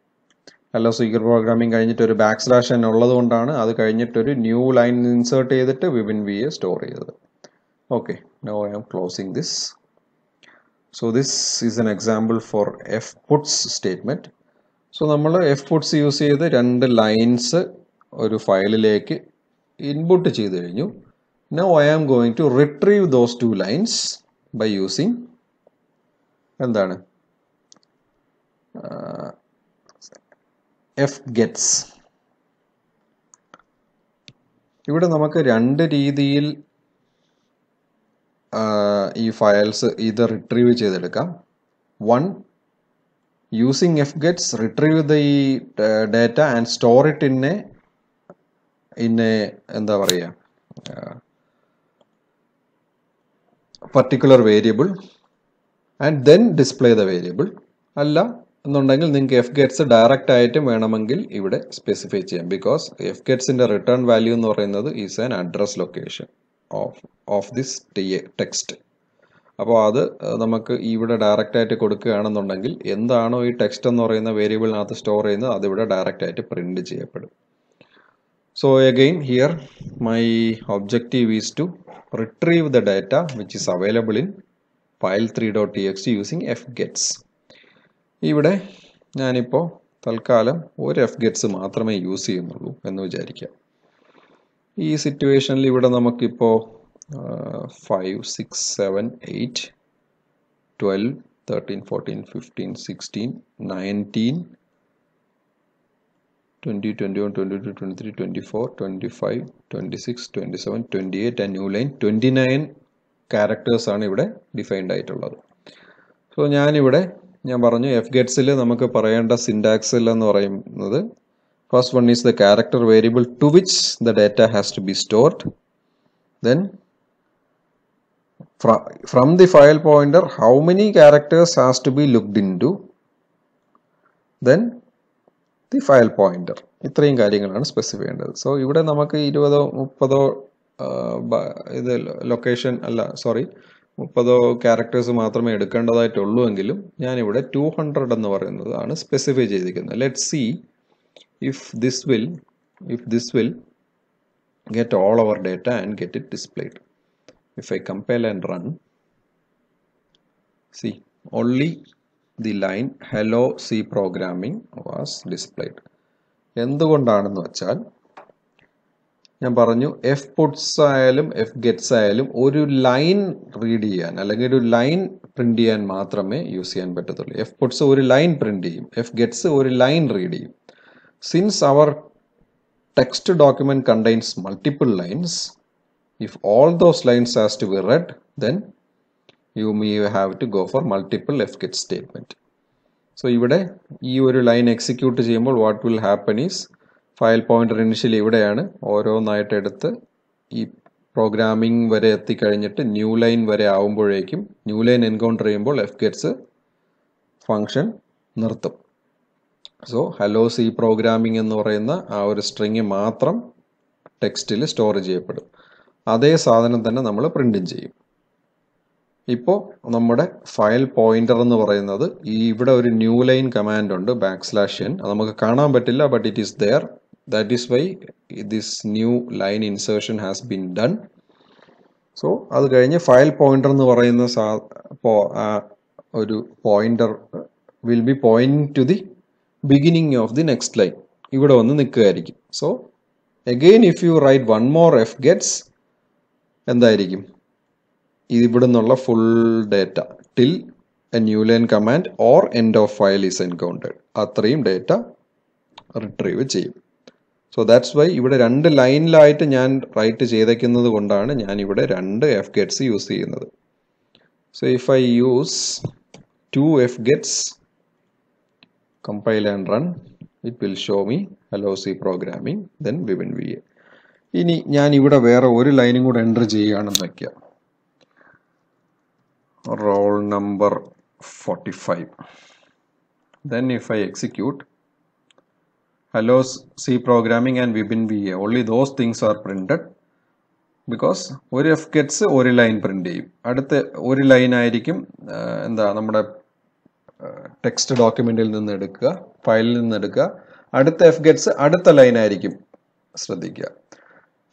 hello C programming കഴിഞ്ഞിട്ട് ഒരു back slash തന്നെ ഉള്ളത് കൊണ്ടാണ് അത് കഴിഞ്ഞിട്ട് ഒരു new line insert ചെയ്തിട്ട് Vipin V A store ചെയ്തത്. Okay now I am closing this so this is an example for F puts statement so നമ്മൾ എഫ് പുട്സ് യൂസ് ചെയ്ത് രണ്ട് ലൈൻസ് ഒരു ഫയലിലേക്ക് ഇൻപുട്ട് ചെയ്ത് കഴിഞ്ഞു. Now I am going to retrieve those two lines by using എന്താണ്? F gets ഇവിടെ നമുക്ക് രണ്ട് രീതിയിൽ ഈ ഫയൽസ് ഇത് റിട്രീവ് ചെയ്തെടുക്കാം. One using F gets retrieve the ഈ data and store it in a in a എന്താ പറയുക particular variable and then display the variable അല്ല എന്നുണ്ടെങ്കിൽ നിങ്ങൾക്ക് എഫ് ഗെറ്റ്സ് ഡയറക്റ്റ് ആയിട്ടും വേണമെങ്കിൽ ഇവിടെ സ്പെസിഫൈ ചെയ്യാം. ബിക്കോസ് എഫ് ഗെറ്റ്സിന്റെ റിട്ടേൺ വാല്യൂ എന്ന് പറയുന്നത് is an address location of of this text അപ്പോൾ അത് നമുക്ക് ഇവിടെ ഡയറക്റ്റ് ആയിട്ട് കൊടുക്കുകയാണെന്നുണ്ടെങ്കിൽ എന്താണോ ഈ ടെക്സ്റ്റ് എന്ന് പറയുന്ന വേരിയബിളിനകത്ത് സ്റ്റോർ ചെയ്യുന്നത് അതിവിടെ ഡയറക്റ്റ് ആയിട്ട് പ്രിന്റ് ചെയ്യപ്പെടും. So again here my objective is to retrieve the data which is available in file three dot T X using F gets ഇവിടെ ഞാനിപ്പോൾ തൽക്കാലം ഒരു എഫ് ഗെറ്റ്സ് മാത്രമേ യൂസ് ചെയ്യുന്നുള്ളൂ എന്ന് വിചാരിക്കാം. ഈ സിറ്റുവേഷനിൽ ഇവിടെ നമുക്കിപ്പോൾ five six seven eight twelve thirteen fourteen fifteen sixteen nineteen twenty twenty one twenty two twenty three twenty four twenty five twenty six twenty seven twenty eight and new line twenty nine characters ആണ് ഇവിടെ defined ആയിട്ടുള്ളത്. So ഞാനിവിടെ ഞാൻ പറഞ്ഞു F ഗെറ്റ്സിൽ നമുക്ക് പറയേണ്ട സിൻഡാക്സിൽ എന്ന് പറയുന്നത് first one is the character variable to which the data has to be stored then from the file pointer how many characters has to be looked in to then the file pointer ഇത്രയും കാര്യങ്ങളാണ് specify ചെയ്യേണ്ടത്. So ഇവിടെ നമുക്ക് ഇരുപതോ മുപ്പതോ ഇത് location അല്ല sorry മുപ്പതോ ക്യാരക്ടേഴ്സ് മാത്രമേ എടുക്കേണ്ടതായിട്ടുള്ളൂ എങ്കിലും ഞാനിവിടെ ടു ഹൺഡ്രഡ് എന്ന് പറയുന്നത് ആണ് സ്പെസിഫൈ ചെയ്തിരിക്കുന്നത്. Let see if this will if this will get all our data and get it displayed. If I compile and run, see only the line hello C programming was displayed. എന്തുകൊണ്ടാണെന്ന് വെച്ചാൽ ഞാൻ പറഞ്ഞു f puts ആയാലും F gets ആയാലും ഒരു line read ചെയ്യാൻ അല്ലെങ്കിൽ ഒരു ലൈൻ പ്രിന്റ് ചെയ്യാൻ മാത്രമേ യൂസ് ചെയ്യാൻ പറ്റത്തുള്ളൂ എഫ് പുട്സ് ഒരു ലൈൻ പ്രിന്റ് ചെയ്യും എഫ് ഗെറ്റ്സ് ഒരു ലൈൻ റീഡ് ചെയ്യും since our text document contains multiple lines if all those lines has to be read then you may have to go for multiple fget statement. So ഇവിടെ ഈ ഒരു line execute ചെയ്യുമ്പോൾ what will happen is file pointer initially ഇവിടെയാണ്. ഓരോന്നായിട്ട് എടുത്ത് ഈ programming വരെ എത്തിക്കഴിഞ്ഞിട്ട് new line വരെ ആവുമ്പോഴേക്കും ന്യൂ ലൈൻ എൻകൗണ്ടർ ചെയ്യുമ്പോൾ എഫ് ഗെറ്റ്സ് ഫങ്ഷൻ നിർത്തും. സോ ഹലോ സി പ്രോഗ്രാമിംഗ് എന്ന് പറയുന്ന ആ ഒരു സ്ട്രിങ് മാത്രം ടെക്സ്റ്റിൽ സ്റ്റോർ ചെയ്യപ്പെടും. അതേ സാധനം തന്നെ നമ്മൾ പ്രിന്റും ചെയ്യും. ഇപ്പോൾ നമ്മുടെ ഫയൽ പോയിന്റർ എന്ന് പറയുന്നത് ഈ ഇവിടെ ഒരു ന്യൂ ലൈൻ കമാൻഡ് ഉണ്ട് ബാക്ക് സ്ലാഷ് എൻ അത് നമുക്ക് കാണാൻ പറ്റില്ല but it is there that is why this new line insertion has been done so അത് കഴിഞ്ഞ് ഫയൽ പോയിന്റർ എന്ന് പറയുന്ന ഒരു pointer will be point to the beginning of the next line ഇവിടെ വന്ന് നിൽക്കുകയായിരിക്കും. So again if you write one more F gets എന്തായിരിക്കും? ഇവിടെ നിന്നുള്ള full data till a new line command or end of file is encountered അത്രയും data retrieve ചെയ്യും. So that's why ഇവിടെ രണ്ട് ലൈനിലായിട്ട് ഞാൻ റൈറ്റ് ചെയ്തേക്കുന്നത് കൊണ്ടാണ് ഞാൻ ഇവിടെ രണ്ട് എഫ് ഗെറ്റ്സ് യൂസ് ചെയ്യുന്നത്. So if I use two F gets compile and run. It will show me hello c programming then Vipin VA ഇനി ഞാൻ ഇവിടെ വേറെ ഒരു ലൈനും കൂടെ എന്റർ ചെയ്യുകയാണെന്ന് വയ്ക്കാം roll number forty five then if I execute hello C programming and Vibin VA. Only those things are printed because ഒരു എഫ് ഗെറ്റ്സ് ഒരു ലൈൻ പ്രിന്റ് ചെയ്യും. അടുത്ത ഒരു ലൈൻ ആയിരിക്കും എന്താ നമ്മുടെ ടെക്സ്റ്റ് ഡോക്യുമെന്റിൽ നിന്ന് എടുക്കുക ഫയലിൽ നിന്ന് എടുക്കുക. അടുത്ത എഫ് ഗെറ്റ്സ് അടുത്ത ലൈൻ ആയിരിക്കും ശ്രദ്ധിക്കുക.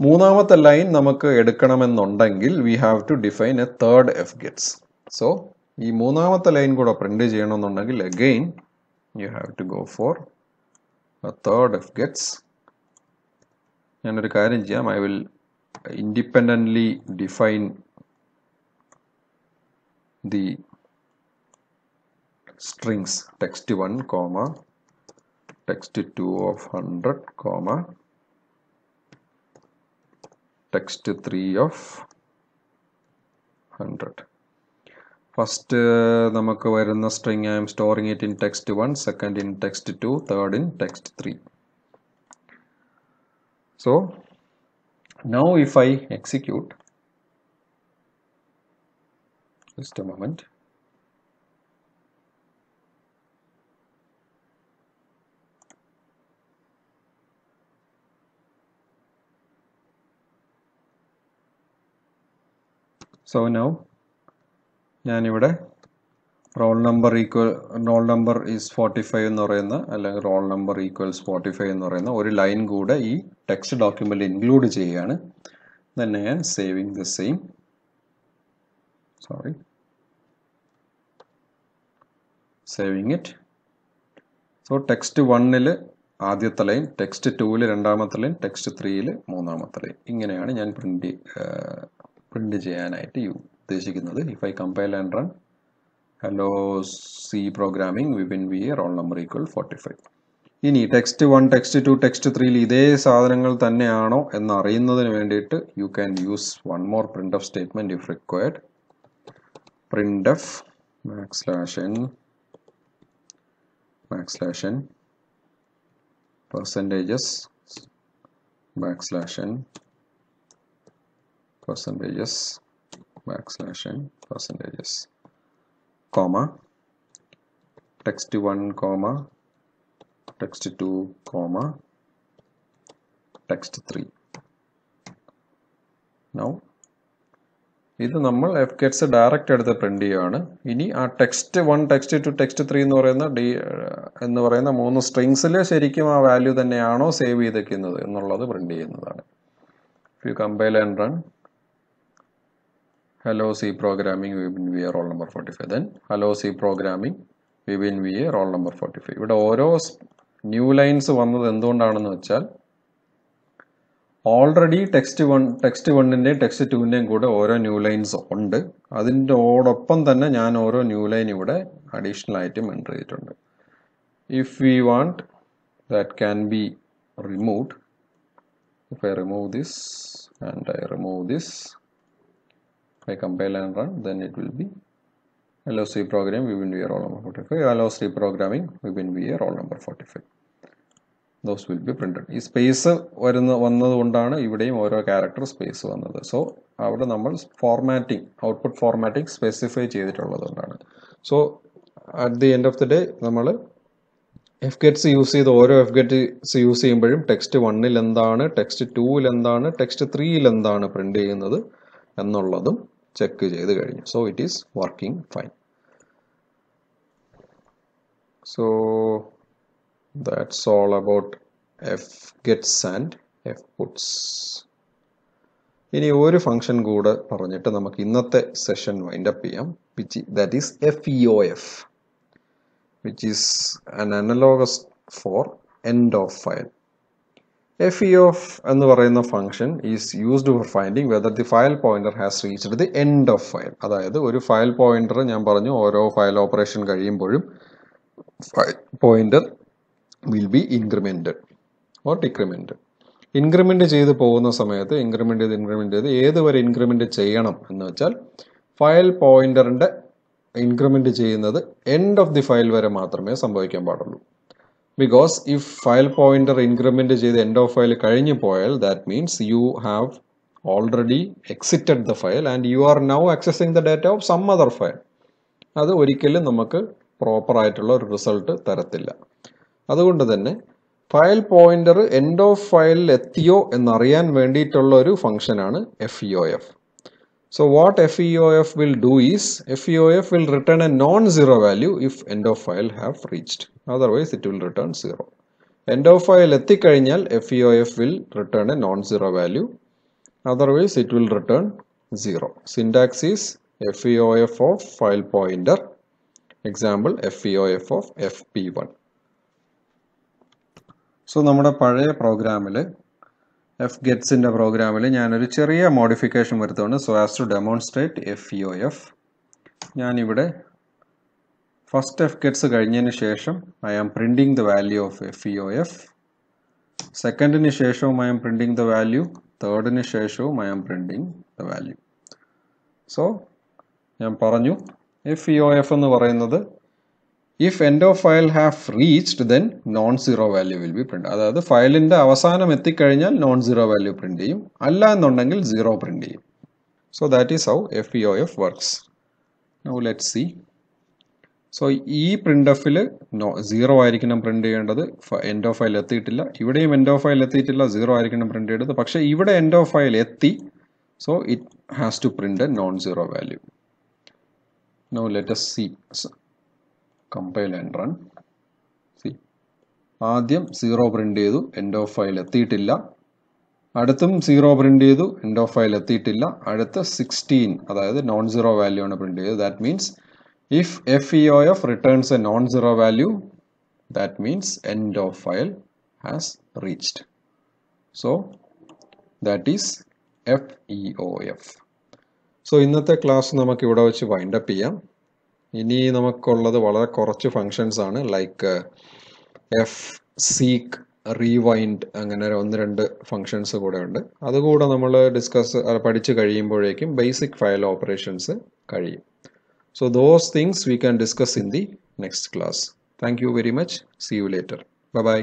മൂന്നാമത്തെ ലൈൻ നമുക്ക് എടുക്കണമെന്നുണ്ടെങ്കിൽ we have to define a third F gets so ഈ മൂന്നാമത്തെ ലൈൻ കൂടെ പ്രിന്റ് ചെയ്യണമെന്നുണ്ടെങ്കിൽ again you have to go for a third F gets ഞാനൊരു കാര്യം ചെയ്യാം. I will independently define the strings text 1 comma text 2 of 100 comma text 3 of 100 first നമുക്ക് വരുന്ന string I'm storing it in text one second in text two third in text three so now if I execute just a moment so now ഞാനിവിടെ roll number equal roll number is forty five എന്ന് പറയുന്ന അല്ലെങ്കിൽ roll number equals forty five എന്ന് പറയുന്ന ഒരു line കൂടെ ഈ text document include ചെയ്യുകയാണ് തന്നെ ഞാൻ saving the same sorry saving it so text വണ്ണിൽ ആദ്യത്തെ ലൈൻ ടെക്സ്റ്റ് ടൂവിൽ രണ്ടാമത്തെ ലൈൻ ടെക്സ്റ്റ് ത്രീയിൽ മൂന്നാമത്തെ ലൈൻ ഇങ്ങനെയാണ് ഞാൻ പ്രിന്റ് പ്രിന്റ് ചെയ്യാനായിട്ട് ഉദ്ദേശിക്കുന്നത്. If I compile and run hello C programming Vipin V A roll number equal forty five ഇനി text one text two text ത്രീയിൽ ഇതേ സാധനങ്ങൾ തന്നെയാണോ എന്ന് അറിയുന്നതിന് വേണ്ടിയിട്ട് you can use one more print of statement if required print F max slash N max slash N percentages backslash n percentages comma text 1 comma text 2 comma text 3 now ഇത് നമ്മൾ F kets direct എടുത്ത് print ചെയ്യുകയാണ് ഇനി ആ text one text two text three എന്ന് പറയുന്ന ഡി എന്ന് പറയുന്ന മൂന്ന് സ്ട്രിങ്സിൽ ശരിക്കും ആ വാല്യൂ തന്നെയാണോ സേവ് ചെയ്തേക്കുന്നത് എന്നുള്ളത് പ്രിന്റ് ചെയ്യുന്നതാണ്. If you compile and run hello C programming number forty five then hello C programming Vipin V A roll number forty five ഇവിടെ ഓരോ ന്യൂ ലൈൻസ് വന്നത് എന്തുകൊണ്ടാണെന്ന് വെച്ചാൽ ഓൾറെഡി ടെക്സ്റ്റ് വൺ ടെക്സ്റ്റ് വണ്ണിന്റെയും ടെക്സ്റ്റ് ടുവിന്റെയും കൂടെ ഓരോ ന്യൂ ലൈൻസ് ഉണ്ട്. അതിന്റെയോടൊപ്പം തന്നെ ഞാൻ ഓരോ ന്യൂ ലൈൻ ഇവിടെ അഡീഷണൽ ആയിട്ടും എന്റർ ചെയ്തിട്ടുണ്ട്. If we want that can be removed if I remove this and I remove this I compile and run, then it will be hello C program Vibin VA roll number 45, hello C programming Vibin VA roll number 45. Those will be printed. ഈ space വരുന്ന വന്നത് കൊണ്ടാണ് ഇവിടെയും ഓരോ character space വന്നത് so അവിടെ നമ്മൾ formatting output formatting specify ചെയ്തിട്ടുള്ളത് കൊണ്ടാണ് so at the end of the day നമ്മൾ എഫ് ഗെറ്റ്സ് യൂസ് ചെയ്ത് ഓരോ എഫ് ഗെറ്റ്സ് യൂസ് ചെയ്യുമ്പോഴും ടെക്സ്റ്റ് വണ്ണിൽ എന്താണ് ടെക്സ്റ്റ് ടൂവിൽ എന്താണ് ടെക്സ്റ്റ് ത്രീയിൽ എന്താണ് പ്രിന്റ് ചെയ്യുന്നത് എന്നുള്ളതും ചെക്ക് ചെയ്ത് കഴിഞ്ഞു. So it is working fine so that's all about F gets and F puts ഇനി ഒരു ഫംഗ്ഷൻ കൂടെ പറഞ്ഞിട്ട് നമുക്ക് ഇന്നത്തെ സെഷൻ വൈൻഡ് അപ്പ് ചെയ്യാം which that is F E O F which is an analogous for end of file F E O F എന്ന് പറയുന്ന function is used for finding whether the file pointer has reached the end of file അതായത് ഒരു file pointer ഞാൻ പറഞ്ഞു ഓരോ file operation കഴിയുമ്പോഴും pointer will be incremented or decremented increment ചെയ്ത് പോകുന്ന സമയത്ത് ഇൻക്രിമെന്റ് ചെയ്ത് ഇൻക്രിമെന്റ് ചെയ്ത് ഏതുവരെ ഇൻക്രിമെന്റ് ചെയ്യണം എന്ന് വെച്ചാൽ ഫയൽ പോയിന്ററിന്റെ ഇൻക്രിമെന്റ് ചെയ്യുന്നത് എൻഡ് ഓഫ് ദി ഫയൽ വരെ മാത്രമേ സംഭവിക്കാൻ പാടുള്ളൂ. Because if file pointer increment ചെയ്ത് എൻഡ് ഓഫ് ഫയൽ കഴിഞ്ഞു പോയാൽ that means you have already exited the file and you are now accessing the data of some other file അത് ഒരിക്കലും നമുക്ക് പ്രോപ്പർ ആയിട്ടുള്ള ഒരു റിസൾട്ട് തരത്തില്ല. അതുകൊണ്ട് തന്നെ ഫയൽ പോയിന്റർ എൻഡ് ഓഫ് ഫയലിൽ എത്തിയോ എന്നറിയാൻ വേണ്ടിയിട്ടുള്ള ഒരു ഫംഗ്ഷനാണ് F E O F So what FEOF will do is FEOF will return a non-zero value if end of file have reached. Otherwise it will return zero. End of file എത്തിക്കഴിഞ്ഞാൽ FEOF will return a non-zero value. Otherwise it will return zero. Syntax is FEOF of file pointer. Example FEOF of FP1. So നമ്മുടെ പഴയ പ്രോഗ്രാമിൽ f ഗെറ്റ്സിന്റെ പ്രോഗ്രാമിൽ ഞാനൊരു ചെറിയ modification വരുത്തുകയാണ് so as to demonstrate F O F ഞാനിവിടെ first F gets കഴിഞ്ഞതിന് ശേഷം I am printing the value of F E F സെക്കൻഡിന് ശേഷവും I am printing the value തേർഡിന് ശേഷവും I am printing the value so ഞാൻ പറഞ്ഞു F E F എന്ന് പറയുന്നത് if end of file have reached then non zero value will be print അതായത് ഫയലിന്റെ അവസാനം എത്തിക്കഴിഞ്ഞാൽ നോൺ സീറോ വാല്യൂ പ്രിന്റ് ചെയ്യും. അല്ല എന്നുണ്ടെങ്കിൽ സീറോ പ്രിന്റ് ചെയ്യും. So that is how F E O F works now let see so ഈ print എഫിൽ നോ സീറോ ആയിരിക്കണം പ്രിന്റ് ചെയ്യേണ്ടത്. എൻഡ് ഓഫ് ഫയൽ എത്തിയിട്ടില്ല. ഇവിടെയും എൻഡ് ഓഫ് ഫയൽ എത്തിയിട്ടില്ല സീറോ ആയിരിക്കണം പ്രിന്റ് ചെയ്യേണ്ടത്. പക്ഷേ ഇവിടെ എൻഡ് ഓഫ് ഫയൽ എത്തി. So it has to print a non zero value now let's see compile and run see ആദ്യം സീറോ പ്രിന്റ് ചെയ്തു എൻഡ് ഓഫ് ഫയൽ എത്തിയിട്ടില്ല. അടുത്തും സീറോ പ്രിന്റ് ചെയ്തു എൻഡ് ഓഫ് ഫയൽ എത്തിയിട്ടില്ല. അടുത്ത സിക്സ്റ്റീൻ അതായത് നോൺ സീറോ വാല്യൂ ആണ് പ്രിന്റ് ചെയ്തത്. That means if F E O F returns a non zero value that means end of file has reached so that is F E O F so ഇന്നത്തെ class നമുക്ക് ഇവിടെ വെച്ച് wind up ചെയ്യാം. ഇനി നമുക്കുള്ളത് വളരെ കുറച്ച് ഫങ്ഷൻസ് ആണ്. ലൈക്ക് എഫ് സീക്ക് റീവൈൻഡ് അങ്ങനെ ഒന്ന് രണ്ട് ഫങ്ഷൻസ് കൂടെ ഉണ്ട്. അതുകൂടെ നമ്മൾ ഡിസ്കസ് പഠിച്ചു കഴിയുമ്പോഴേക്കും ബേസിക് ഫയൽ ഓപ്പറേഷൻസ് കഴിയും. So those things we can discuss in the next class thank you very much see you later bye